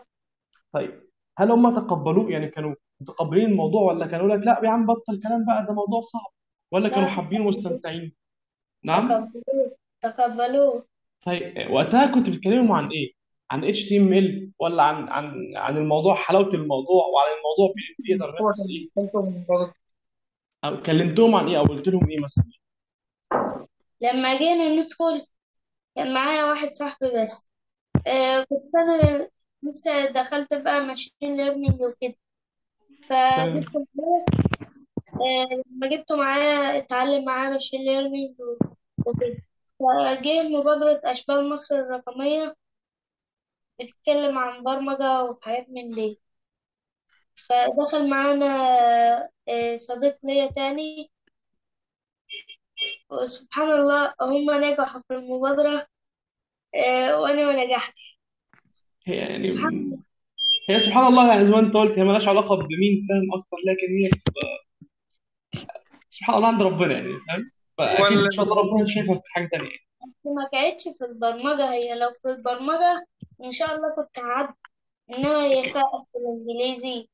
طيب هل هم تقبلوه يعني كانوا متقبلين الموضوع ولا كانوا يقول لك لا يا عم بطل كلام بقى ده موضوع صعب ولا كانوا لا. حابين ومستمتعين؟ نعم. تقبلوه تقبلوه. طيب وقتها كنت بتكلموا عن إيه؟ عن HTML ولا عن عن عن الموضوع حلاوة الموضوع وعن الموضوع بي- بيقدر كان إيه. أو كلمتهم عن إيه أو قلت لهم إيه مثلا؟ لما جينا ندخل كان معايا واحد صاحبي بس. آه كنت أنا لسه دخلت بقى machine learning وكده. تمام. فجبت معاه آه لما جبته معايا اتعلم معاه machine learning وكده. فجه مبادرة أشبال مصر الرقمية بتتكلم عن برمجة وحاجات من دي. فدخل معانا آه، صديق ليا تاني وسبحان الله هم نجحوا في المبادرة وأنا ما نجحتش هي يعني سبحان الله هي سبحان الله يعني زي ما انت قلت هي مالهاش علاقة بمين فاهم؟ أكتر لكن هي سبحان الله عند ربنا يعني فاهم؟ فأكيد إن شاء الله ربنا شايفها في حاجة تانية. ما كانتش في البرمجة هي لو في البرمجة إن شاء الله كنت هعدي إنما هي فيها أسئلة إنجليزي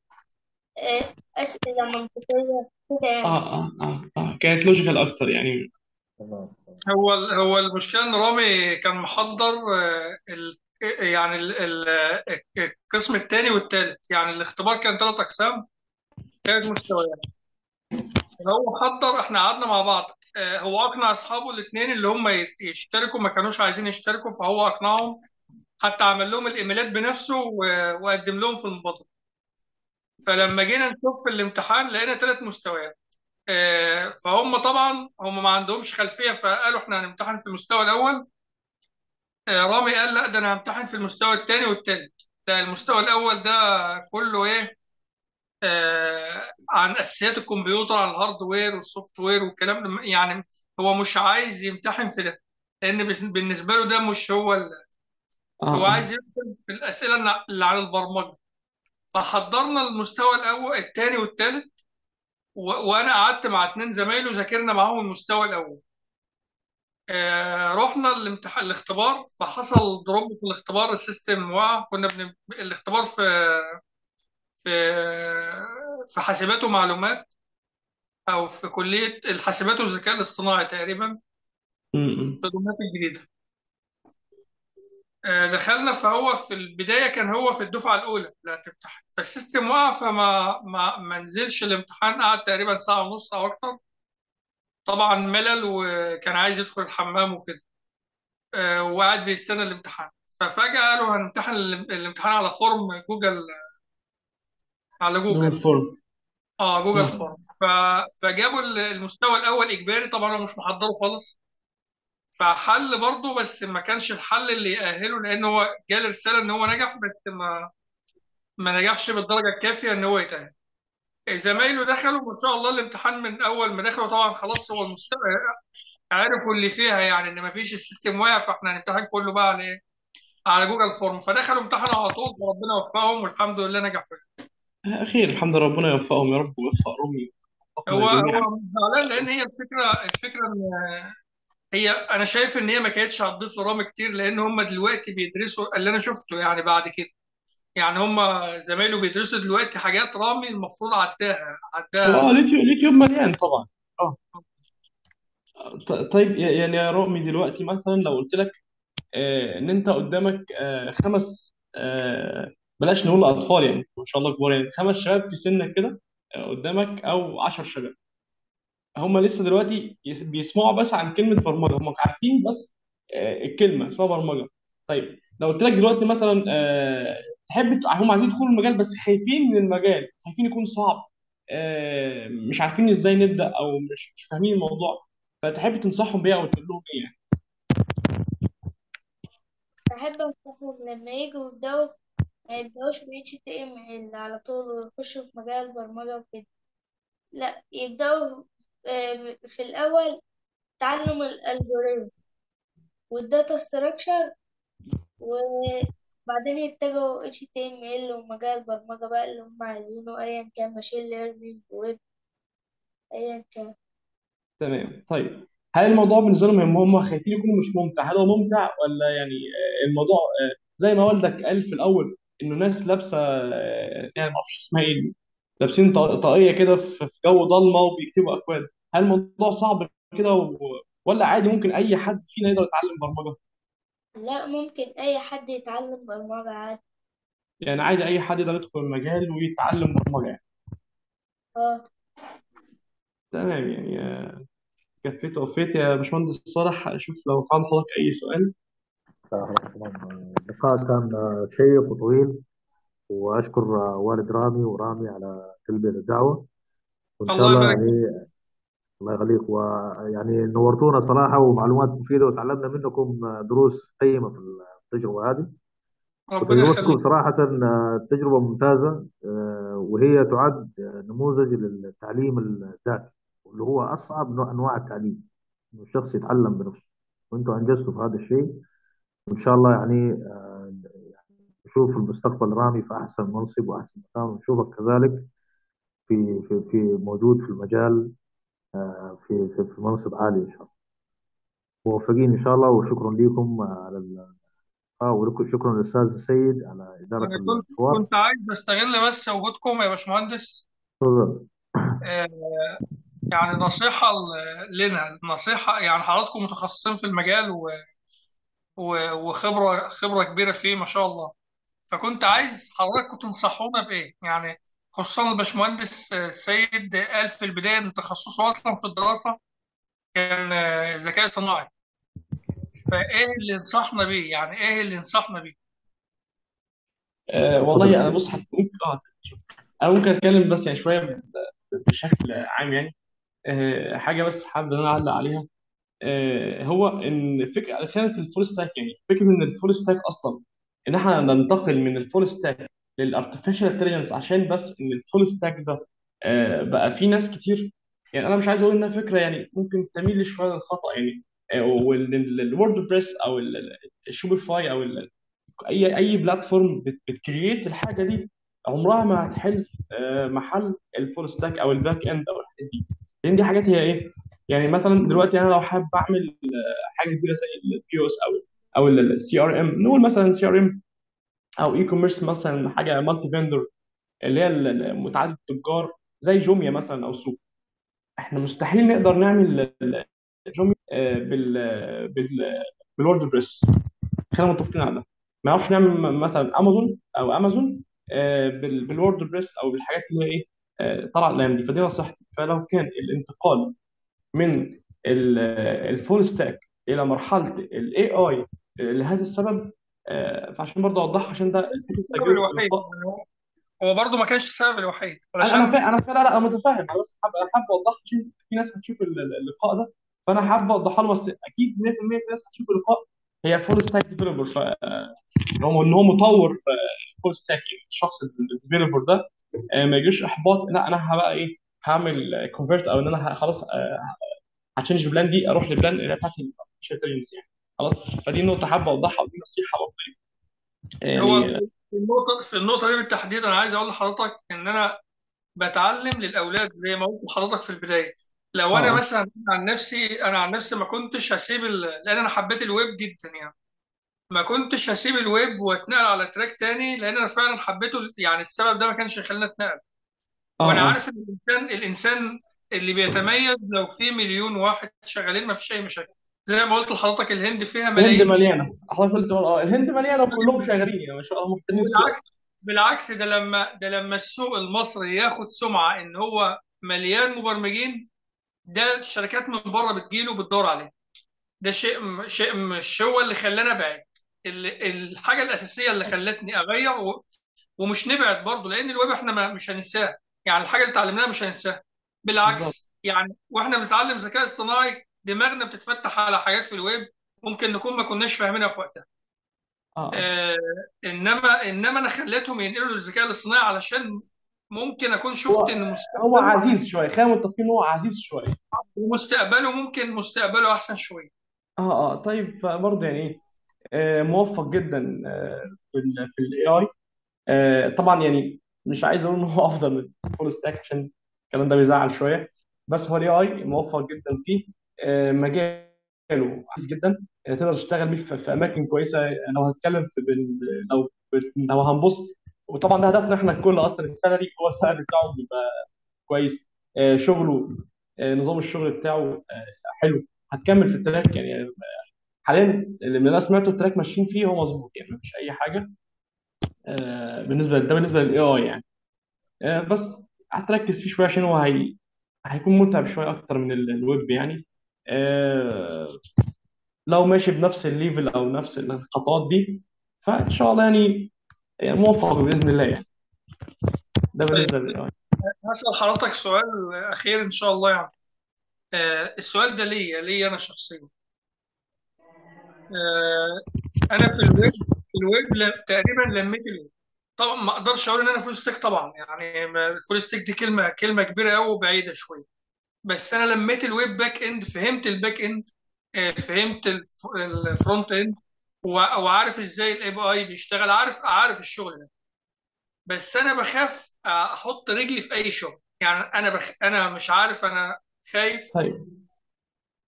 أسئلة منطقية كده يعني آه آه آه, آه. كانت لوجيكال أكتر يعني. تمام هو هو المشكلة إن رامي كان محضر آه، ال يعني ال ال القسم الثاني والثالث يعني الاختبار كان ثلاث أقسام. ثلاث مستويات هو حضر إحنا قعدنا مع بعض. آه، هو أقنع أصحابه الاثنين اللي هم يت- يشتركوا ما كانوش عايزين يشتركوا فهو أقنعهم. حتى عمل لهم الإيميلات بنفسه و- وقدم لهم في المبادرة. فلما جينا نشوف في الامتحان لقينا ثلاث مستويات. آه، فهم طبعا هم ما عندهمش خلفية فقالوا إحنا هنمتحن في المستوى الأول. آه، رامي قال لا ده أنا همتحن في المستوى الثاني والثالث ده المستوى الأول ده كله إيه؟ آه، عن أساسيات الكمبيوتر عن ال hardware وال software والكلام ده. يعني هو مش عايز يمتحن في ده لأن بالنسبة له ده مش هو ال... آه. هو عايز يمتحن في الأسئلة اللي اللي عن البرمجة. فحضرنا المستوى الأول الثاني والثالث و... وأنا قعدت مع اتنين زمايلي وذاكرنا معاهم المستوى الأول. آه رحنا الامتحان الاختبار فحصل drop في الاختبار ال system وقع كنا بن... الاختبار في في في حاسبات ومعلومات أو في كلية الحاسبات والذكاء الاصطناعي تقريبا. في دمياط الجديدة. دخلنا فهو في البداية كان هو في الدفعة الأولى لا تمتحن فال system وقع فما ما ما نزلش الامتحان قعد تقريبا ساعة ونص أو أكتر. طبعا ملل وكان عايز يدخل الحمام وكده. آه، وقاعد بيستنى الامتحان. ففجأة قالوا هنمتحن الام- الامتحان على form Google على Google. Google Form. آه Google Form. فجابوا المستوى الأول إجباري. طبعا هو مش محضره خالص. فحل برضه بس ما كانش الحل اللي يأهله لأن هو جاله رسالة إن هو نجح بس ما ما نجحش بالدرجة الكافية إن هو يتأهل. زمايله دخلوا ما شاء الله الامتحان من أول ما دخلوا طبعا خلاص هو المستوى عرفوا اللي فيها يعني إن ما فيش ال system واقع فإحنا هنمتحن كله بقى على إيه؟ على Google Form. فدخلوا امتحنوا على طول وربنا وفقهم والحمد لله نجحوا. خير الحمد لله ربنا يوفقهم يا رب ويوفق رامي هو هو زعلان لأن هي الفكرة الفكرة إن هي أنا شايف إن هي ما كانتش هتضيف لرامي كتير لأن هم دلوقتي بيدرسوا اللي أنا شفته يعني بعد كده. يعني هم زمايله بيدرسوا دلوقتي حاجات رامي المفروض عداها عداها. آه اليوتيوب اليوتيوب مليان طبعا. آه. طيب يعني يا رامي دلوقتي مثلا لو قلت لك آه، إن أنت قدامك آه، خمس آه، بلاش نقول أطفال يعني ما شاء الله كبار يعني خمس شباب في سنك كده قدامك أو عشر شباب. هم لسه دلوقتي يس- بيسمعوا بس عن كلمة برمجة. هم عارفين بس آه، الكلمة اسمها برمجة. طيب لو قلت لك دلوقتي مثلا آه، تحب هم عايزين يدخلوا المجال بس خايفين من المجال خايفين يكون صعب آه، مش عارفين إزاي نبدأ أو مش مش فاهمين الموضوع فتحب تنصحهم بيه أو تقول لهم إيه يعني؟ بحب أنصحهم لما يجوا يبدأوا ما يبدأوش ب HTML على طول ويخشوا في مجال البرمجة وكده. لا يبدأوا في الأول تعلم ال algorithm وال data structure وبعدين يتجهوا HTML ومجال البرمجة بقى اللي هم عايزينه أيا كان machine learning web أيا كان. تمام. طيب هل الموضوع بالنسبة لهم هم خايفين يكونوا مش ممتع؟ هل هو ممتع ولا يعني آه، الموضوع آه، زي ما والدك قال في الأول إنه ناس لابسة آه، يعني ما أعرفش اسمها إيه لابسين طا- طاقية كده في في جو ضلمة وبيكتبوا اكواد هل الموضوع صعب كده و... ولا عادي ممكن أي حد فينا يقدر يتعلم برمجة؟ لا ممكن أي حد يتعلم برمجة عادي. يعني عادي أي حد يقدر يدخل المجال ويتعلم برمجة يعني. آه. تمام يعني آه، كفيت ووفيت يا باشمهندس صالح. أشوف لو عند حضرتك أي سؤال. اللقاء كان شيق وطويل وأشكر والد رامي ورامي على تلبية الدعوة. وإن شاء الله يعني الله يخليك. ويعني نورتونا صراحة ومعلومات مفيدة وتعلمنا منكم دروس قيمة في التجربة هذه. يخليك صراحة تجربة ممتازة وهي تعد نموذج للتعليم الذاتي واللي هو أصعب نوع أنواع التعليم إنه الشخص يتعلم بنفسه. وأنتم أنجزتوا في هذا الشيء. وإن شاء الله يعني نشوف المستقبل رامي في أحسن منصب وأحسن مكان ونشوفك كذلك في في في موجود في المجال آه، في في في منصب عالي إن شاء الله. موفقين إن شاء الله وشكرا لكم على آه ولكم شكرا للأستاذ السيد على إدارة أنا كنت الحوار. كنت عايز أستغل بس وجودكم يا باشمهندس. تفضل. آه، يعني نصيحة ل- لنا نصيحة يعني حضراتكم متخصصين في المجال و... و... وخبرة خبرة كبيرة فيه ما شاء الله. فكنت عايز حضراتكم تنصحونا بإيه؟ يعني خصوصا الباشمهندس آه، السيد قال في البداية إن تخصصه أصلا في الدراسة كان آه، ذكاء صناعي فإيه اللي ينصحنا بيه؟ يعني إيه اللي ينصحنا بيه؟ أه والله أنا بص ممكن آه. أنا ممكن أتكلم بس يعني شوية بشكل عام يعني. أه حاجة بس حابب إن أنا أعلق عليها. أه هو إن فكره كانت ال full stack يعني. فكرة إن ال full stack أصلا إن إحنا ننتقل من ال full stack لل artificial intelligence عشان بس إن ال full stack ده آه، بقى في ناس كتير يعني أنا مش عايز أقول إنها فكرة يعني ممكن تميل شوية للخطأ يعني وال WordPress أو ال- ال- ال Shopify أو أي أي platform بت- بت create الحاجة دي عمرها ما هتحل آه، محل ال full stack أو ال back end أو الحاجات دي. لأن دي حاجات هي إيه؟ يعني مثلا دلوقتي أنا لو حابب أعمل آه، حاجة كبيرة زي ال ERP أو أو ال CRM نقول مثلا CRM أو e-commerce مثلا حاجة multi vendor اللي هي متعدد التجار زي جوميا مثلا أو سوق. إحنا مستحيل نقدر نعمل جوميا آه، بال بال بال WordPress خلينا متفقين على ده. ما نعرفش نعمل مثلا امازون أو امازون آه، بال بال WordPress أو بالحاجات اللي هي إيه آه، طالعه الأيام دي. فدي نصيحتي. فلو كان الانتقال من ال- الـ full stack إلى مرحلة ال AI لهذا السبب آه، فعشان برضه اوضحها عشان ده السبب الوحيد. هو برضه ما كانش السبب الوحيد. أنا أنا علشان فا... أنا فا... لا لا أنا متفاهم. أنا بس حابب أنا حابب اوضح عشان في ناس هتشوف ال- ال- اللقاء ده. فأنا حابب اوضحها له بس أكيد 100% في ناس هتشوف اللقاء. هي full stack developer ف هو إن هو مطور full stack يعني الشخص ال developer ده. آه، ما يجيش إحباط. لا أنا هبقى إيه هعمل convert أو إن أنا خلاص آه، ه change ال plan دي أروح لل plan اللي بتاعت الشيرتيرنس يعني. خلاص فدي نقطة حابب أوضحها ودي نصيحة برضه. هو يعني في النقطة في النقطة دي بالتحديد أنا عايز أقول لحضرتك إن أنا بتعلم للأولاد زي ما قلت لحضرتك في البداية. لو أنا آه. مثلا عن نفسي أنا عن نفسي ما كنتش هسيب ال... لأن أنا حبيت الويب جدا يعني. ما كنتش هسيب الويب وأتنقل على track تاني لأن أنا فعلا حبيته يعني السبب ده ما كانش يخليني أتنقل. آه. وأنا آه عارف إن الإنسان الإنسان اللي بيتميز لو في مليون واحد شغالين ما فيش أي مشاكل. زي ما قلت لحضرتك الهند فيها الهند ملايين. مليانة. حضرتك قلت آه الهند مليانة وكلهم شغالين يعني ما شاء الله السوق بالعكس بالعكس ده لما ده لما السوق المصري ياخد سمعة إن هو مليان مبرمجين ده الشركات من بره بتجيله وبتدور عليه. ده شيء شيء مش هو اللي خلاني ابعد ال- الحاجة الأساسية اللي خلتني أغير و- ومش نبعد برضه لأن الويب إحنا ما مش هننساه. يعني الحاجة اللي اتعلمناها مش هننساها. بالعكس يعني وإحنا بنتعلم ذكاء اصطناعي دماغنا بتتفتح على حاجات في الويب ممكن نكون ما كناش فاهمينها في وقتها. آه. آه، إنما إنما أنا خليتهم ينقلوا للذكاء الاصطناعي علشان ممكن أكون شفت هو إن هو مستقبله عزيز شوية. خلينا متفقين هو عزيز شوية. مستقبله ممكن مستقبله أحسن شوية. آه آه. طيب فبرضه يعني إيه آه موفق جدا آه في ال في ال AI آه طبعا يعني مش عايز أقول إن هو أفضل من ال full stack عشان الكلام ده بيزعل شوية. بس هو ال AI موفق جدا فيه. آه مجاله. عزيز جدا. آه تقدر تشتغل بيه في, أماكن كويسة. لو هتكلم في لو لو هنبص وطبعا ده هدفنا إحنا الكل أصلا ال salary هو ال salary بتاعه بيبقى كويس. آه شغله آه نظام الشغل بتاعه حلو. هتكمل في ال track يعني حاليا اللي أنا سمعته ال track ماشيين فيه هو مظبوط يعني مفيش أي حاجة. بالنسبة ده بالنسبة لل AI يعني. بس هتركز فيه شوية عشان هو هي هيكون متعب شوية أكتر من ال- الويب يعني. لو ماشي بنفس ال level أو نفس الخطوات دي فإن شاء الله يعني يعني موفق بإذن الله يعني. ده طيب. بالنسبة لل AI هسأل حضرتك سؤال أخير إن شاء الله يعني. آه، السؤال ده ليا ليا أنا شخصيا. آه، أنا في الويب في الويب تقريبا لميت الويب. طبعا ما أقدرش أقول إن أنا full stack طبعا يعني ال full stack دي كلمة كلمة كبيرة قوي وبعيدة شوية. بس أنا لميت ال web back end فهمت ال back end آه، فهمت الف- ال front end وع- وعارف إزاي ال API بيشتغل عارف عارف الشغل ده. بس أنا بخاف أحط رجلي في أي شغل. يعني أنا بخ... أنا مش عارف أنا خايف طيب.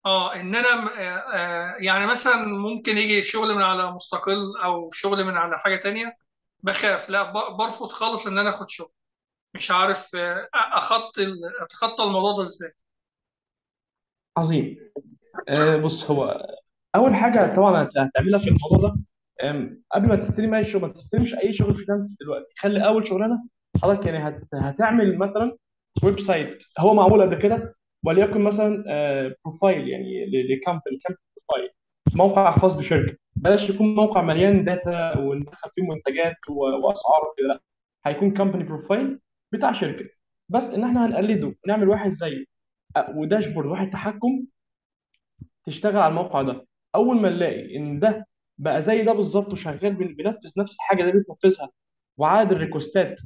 آه إن أنا آه آه، يعني مثلا ممكن يجي شغل من على مستقل أو شغل من على حاجة تانية بخاف. لا ب- برفض خالص إن أنا آخد شغل. مش عارف آه، ال- أتخطى الموضوع ده إزاي. عظيم. آه بص هو أول حاجة طبعا هت- هتعملها في الموضوع ده قبل ما تستلم أي شغل ما تستلمش أي شغل freelance دلوقتي. خلي أول شغلانة حضرتك يعني هت... هتعمل مثلا website هو معمول قبل كده وليكن مثلا آه، profile يعني ل- ل company company profile موقع خاص بشركة. بلاش يكون موقع مليان data وندخل فيه منتجات و- وأسعار وكده لا. هيكون company profile بتاع شركة. بس إن إحنا هنقلده ونعمل واحد زيه. و dashboard واحد تحكم تشتغل على الموقع ده. أول ما نلاقي إن ده بقى زي ده بالظبط وشغال بينفذ نفس الحاجة اللي بتنفذها وعدد ال requestات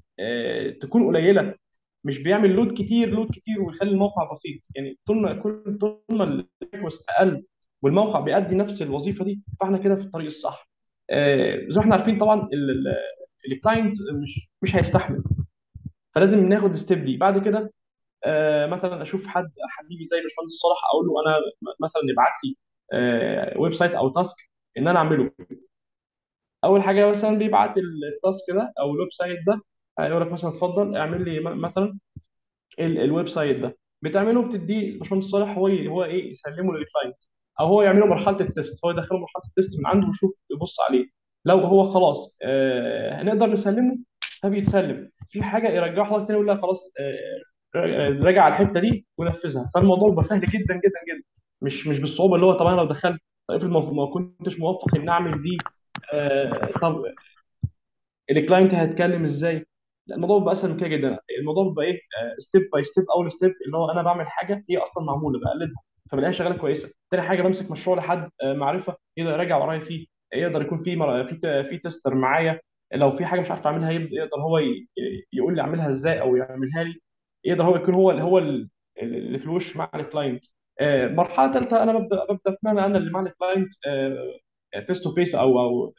تكون قليلة مش بيعمل load كتير load كتير ويخلي الموقع بسيط. يعني طول ما كل طول ما ال request أقل والموقع بيأدي نفس الوظيفة دي فإحنا كده في الطريق الصح. زي ما إحنا عارفين طبعا ال client مش مش هيستحمل. فلازم ناخد ال step دي بعد كده مثلا أشوف حد حبيبي زي باشمهندس صالح أقول له أنا مثلا ابعت لي آه، website أو task إن أنا أعمله. أول حاجة مثلا بيبعت ال task ده أو ال website ده هيقول لك مثلا اتفضل اعمل لي مثلا ال- ال website ده. بتعمله بتديه باشمهندس صالح هو هو إيه يسلمه لل client أو هو يعمله مرحلة ال test هو يدخله مرحلة ال test من عنده ويشوف يبص عليه. لو هو خلاص آه هنقدر نسلمه فبيتسلم في حاجة يرجعه حضرتك تاني يقول لك خلاص آه آه، راجع على الحتة دي ونفذها. فالموضوع بيبقى سهل جدا جدا جدا. مش مش بالصعوبة اللي هو طب أنا لو دخلت افرض ما كنتش موفق إن أعمل دي آه طب ال client هيتكلم إزاي؟ لا الموضوع بيبقى أسهل من كده جدا. الموضوع بيبقى إيه؟ step by step أول step اللي هو أنا بعمل حاجة هي أصلا معمولة بقلدها. فبلاقيها شغالة كويسة. تاني حاجة بمسك مشروع لحد آه، معرفة يقدر يراجع ورايا فيه يقدر يكون في في في tester معايا. لو في حاجة مش عارف أعملها يقدر هو يقول لي أعملها إزاي أو يعملها لي. يقدر هو يكون هو هو ال- اللي في الوش مع ال client آه، مرحلة ثالثه أنا ببدأ ببدأ في أنا اللي مع ال client face to face أو أو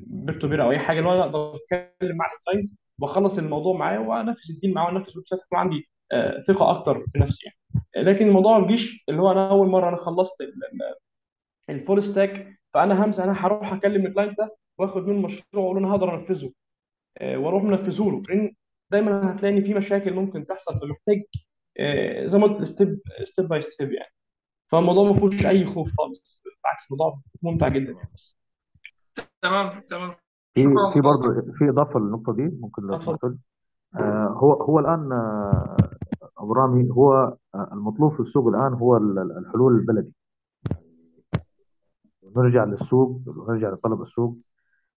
peer to peer أو أي حاجة اللي أنا أقدر أتكلم مع ال client وأخلص الموضوع معاه وأنفذ ال design معاه وأنفذ ال website عندي آه، ثقة أكتر في نفسي يعني. لكن الموضوع ما بيجيش اللي هو أنا أول مرة أنا خلصت ال full stack فأنا همسك أنا هروح أكلم ال client ده وآخد منه مشروع وأقول له أنا هقدر أنفذه. آه، وأروح منفذه له. لأن دايما هتلاقي إن في مشاكل ممكن تحصل فمحتاج آه، زي ما قلت step step by step يعني. فالموضوع ما فيهوش أي خوف خالص بالعكس الموضوع ممتع جدا يعني. بس تمام تمام. في في برضه في إضافة للنقطة دي ممكن لو آه، هو هو الآن آه، أبو رامي هو آه، المطلوب في السوق الآن هو ال- ال- الحلول البلدي. نرجع للسوق ونرجع لطلب السوق.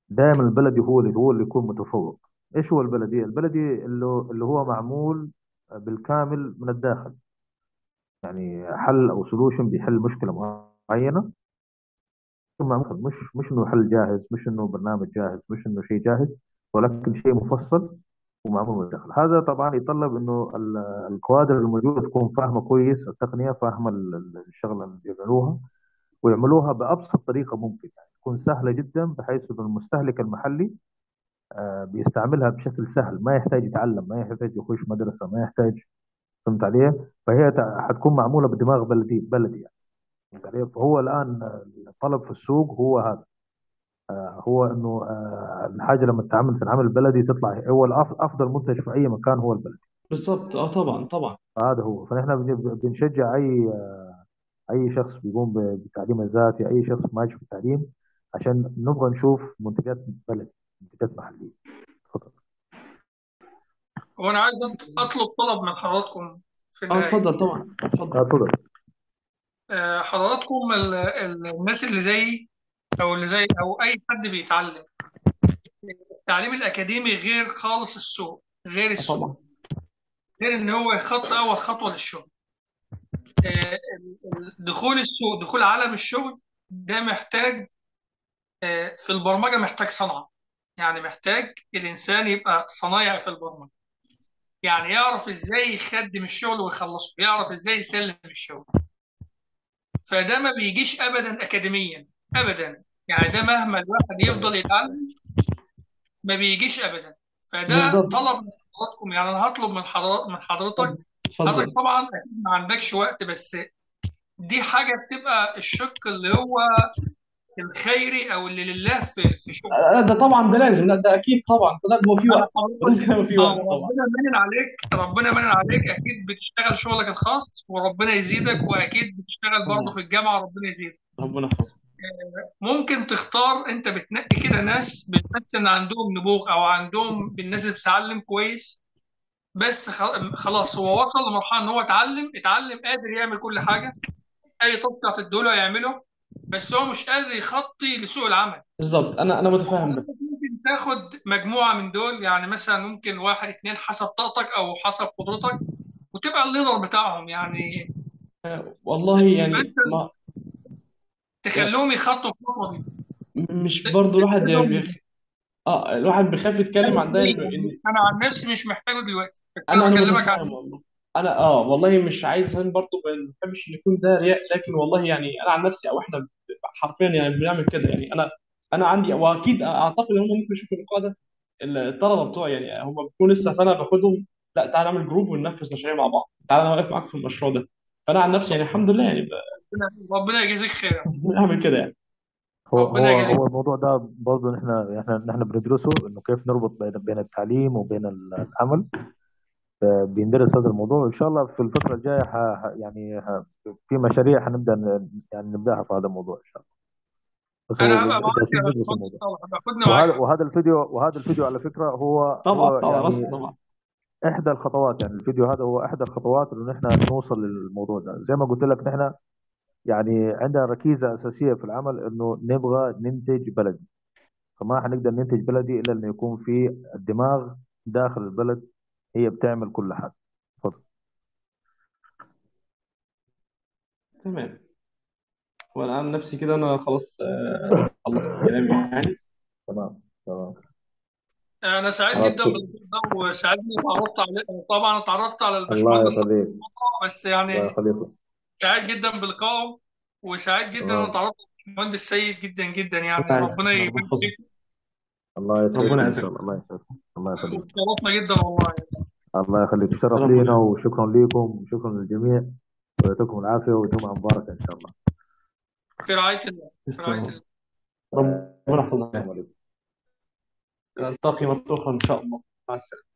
دائما البلدي هو اللي هو اللي يكون متفوق. إيش هو البلدي البلدي اللي هو معمول بالكامل من الداخل. يعني حل أو سولوشن بيحل مشكلة معينة. مش مش إنه حل جاهز مش إنه برنامج جاهز مش إنه شيء جاهز ولكن شيء مفصل ومعمول من الداخل. هذا طبعا يتطلب إنه ال- الكوادر الموجودة تكون فاهمة كويس التقنية فاهمة ال- ال- الشغلة اللي بيعملوها ويعملوها بأبسط طريقة ممكن يعني تكون سهلة جدا بحيث إنه المستهلك المحلي بيستعملها بشكل سهل. ما يحتاج يتعلم ما يحتاج يخش مدرسة ما يحتاج فهمت علي؟ فهي حتكون معمولة بدماغ بلدي بلدي يعني. فهمت؟ فهو الآن آه، الطلب في السوق هو هذا. آه، هو إنه آه، الحاجة لما تتعامل تنعمل بلدي تطلع هو أفضل منتج في أي مكان هو البلدي. بالظبط آه طبعا طبعا. هذا هو. فنحن بن- بنشجع أي أي شخص بيقوم بالتعليم الذاتي أي شخص ماشي في التعليم عشان نبغى نشوف منتجات بلدي. منتجات محليه تفضل وأنا عايز اطلب طلب من حضراتكم في آه النهاية. اتفضل طبعا. اتفضل. آه، تفضل آه، حضراتكم ال- ال- الناس اللي زي أو اللي زي أو اي حد بيتعلم التعليم الأكاديمي غير خالص السوق غير السوق. طبعا. غير إن هو يخط أول خطوة للشغل. آه، دخول السوق دخول عالم الشغل ده محتاج آه، في البرمجة محتاج صنعة. يعني محتاج الإنسان يبقى صنايعي في البرمجة. يعني يعرف إزاي يخدم الشغل ويخلصه يعرف إزاي يسلم الشغل. فده ما بيجيش ابدا اكاديميا ابدا. يعني ده مهما الواحد يفضل يتعلم ما بيجيش ابدا. فده بالظبط. طلب من حضراتكم. يعني أنا هطلب من حضرتك من حضرتك. حضرتك اتفضل طبعا ما عندكش وقت بس دي حاجة بتبقى الشق اللي هو الخيري أو اللي لله في في شغل. آه، ده طبعا ده لازم. لا ده أكيد طبعا. لا هو في وقت حضرتك هو في وقت طبعا. ربنا منن عليك. ربنا منن عليك. أكيد بتشتغل شغلك الخاص وربنا يزيدك وأكيد بتشتغل برضه في الجامعة ربنا يزيدك. ربنا يحفظك. ممكن تختار أنت بتنقي كده ناس بتحس ان عندهم نبوغ أو عندهم الناس اللي بتتعلم كويس. بس خلاص هو وصل لمرحلة إن هو اتعلم اتعلم قادر يعمل كل حاجة. أي تاسك هتديله يعمله بس هو مش قادر يخطي لسوق العمل. بالظبط. أنا أنا متفاهم. ده ممكن تاخد مجموعة من دول يعني مثلا ممكن واحد اتنين حسب طاقتك أو حسب قدرتك وتبقى الليدر بتاعهم. يعني آه، والله يعني انت ما يعني تخليهم يخطوا الخطوة دي. مش برضو الواحد يعني آه الواحد بيخاف يتكلم عن ده. أنا عن نفسي مش محتاجه دلوقتي. أنا أنا بكلمك عن متفاهم والله. أنا آه والله مش عايز برضه ما بحبش ان يكون ده رياء لكن والله يعني أنا عن نفسي أو إحنا حرفيا يعني بنعمل كده. يعني أنا أنا عندي وأكيد أعتقد إن هم ممكن يشوفوا اللقاء ده الطلبة بتوعي. يعني هم بيكونوا لسه فانا باخدهم لا تعالى نعمل جروب وننفذ مشاريع مع بعض. تعالى أنا واقف معاك في المشروع ده. فأنا عن نفسي يعني الحمد لله يعني ربنا يجازيك خير بعمل كده يعني. هو ربنا هو يجازيك. هو الموضوع ده برضه إحنا إحنا نحن بندرسه إنه كيف نربط بين بين التعليم وبين العمل. بيندرس هذا الموضوع وإن شاء الله في الفترة الجاية ح... يعني ح... في مشاريع حنبدأ ن- يعني نبدأها في هذا الموضوع إن شاء الله. بس أنا هو وهذا وهذا الفيديو وهذا الفيديو على فكرة هو طبعا هو طبعا يعني طبعا إحدى الخطوات يعني الفيديو هذا هو إحدى الخطوات إنه نحن نوصل للموضوع ده. زي ما قلت لك نحن يعني عندنا ركيزة أساسية في العمل إنه نبغى ننتج بلدي. فما حنقدر ننتج بلدي إلا إنه يكون في الدماغ داخل البلد هي بتعمل كل حاجة. تفضل تمام. وأنا عن نفسي كده أنا خلاص آه، خلصت كلامي يعني. تمام تمام. أنا سعيد جدا باللقاء ده وسعدني اتعرفت عليه. طبعا اتعرفت على الله الباشمهندس يخليك بس الله يعني يخليك. سعيد جدا بلقائه وسعيد جدا ان تمام. اتعرفت على المهندس سيد جدا جدا يعني. ربنا يبارك فيك. الله يسعدك ربنا يعزك. الله. يسعدك الله يخليك. وشرفنا جدا والله. الله يخليك. شرف لينا وشكرا لكم وشكرا للجميع. ويعطيكم العافية وجمعه مباركه إن شاء الله. في رعاية الله. في رعاية تسلم الله. ربنا يحفظك نلتقي مرة أخرى إن شاء الله. مع السلامة.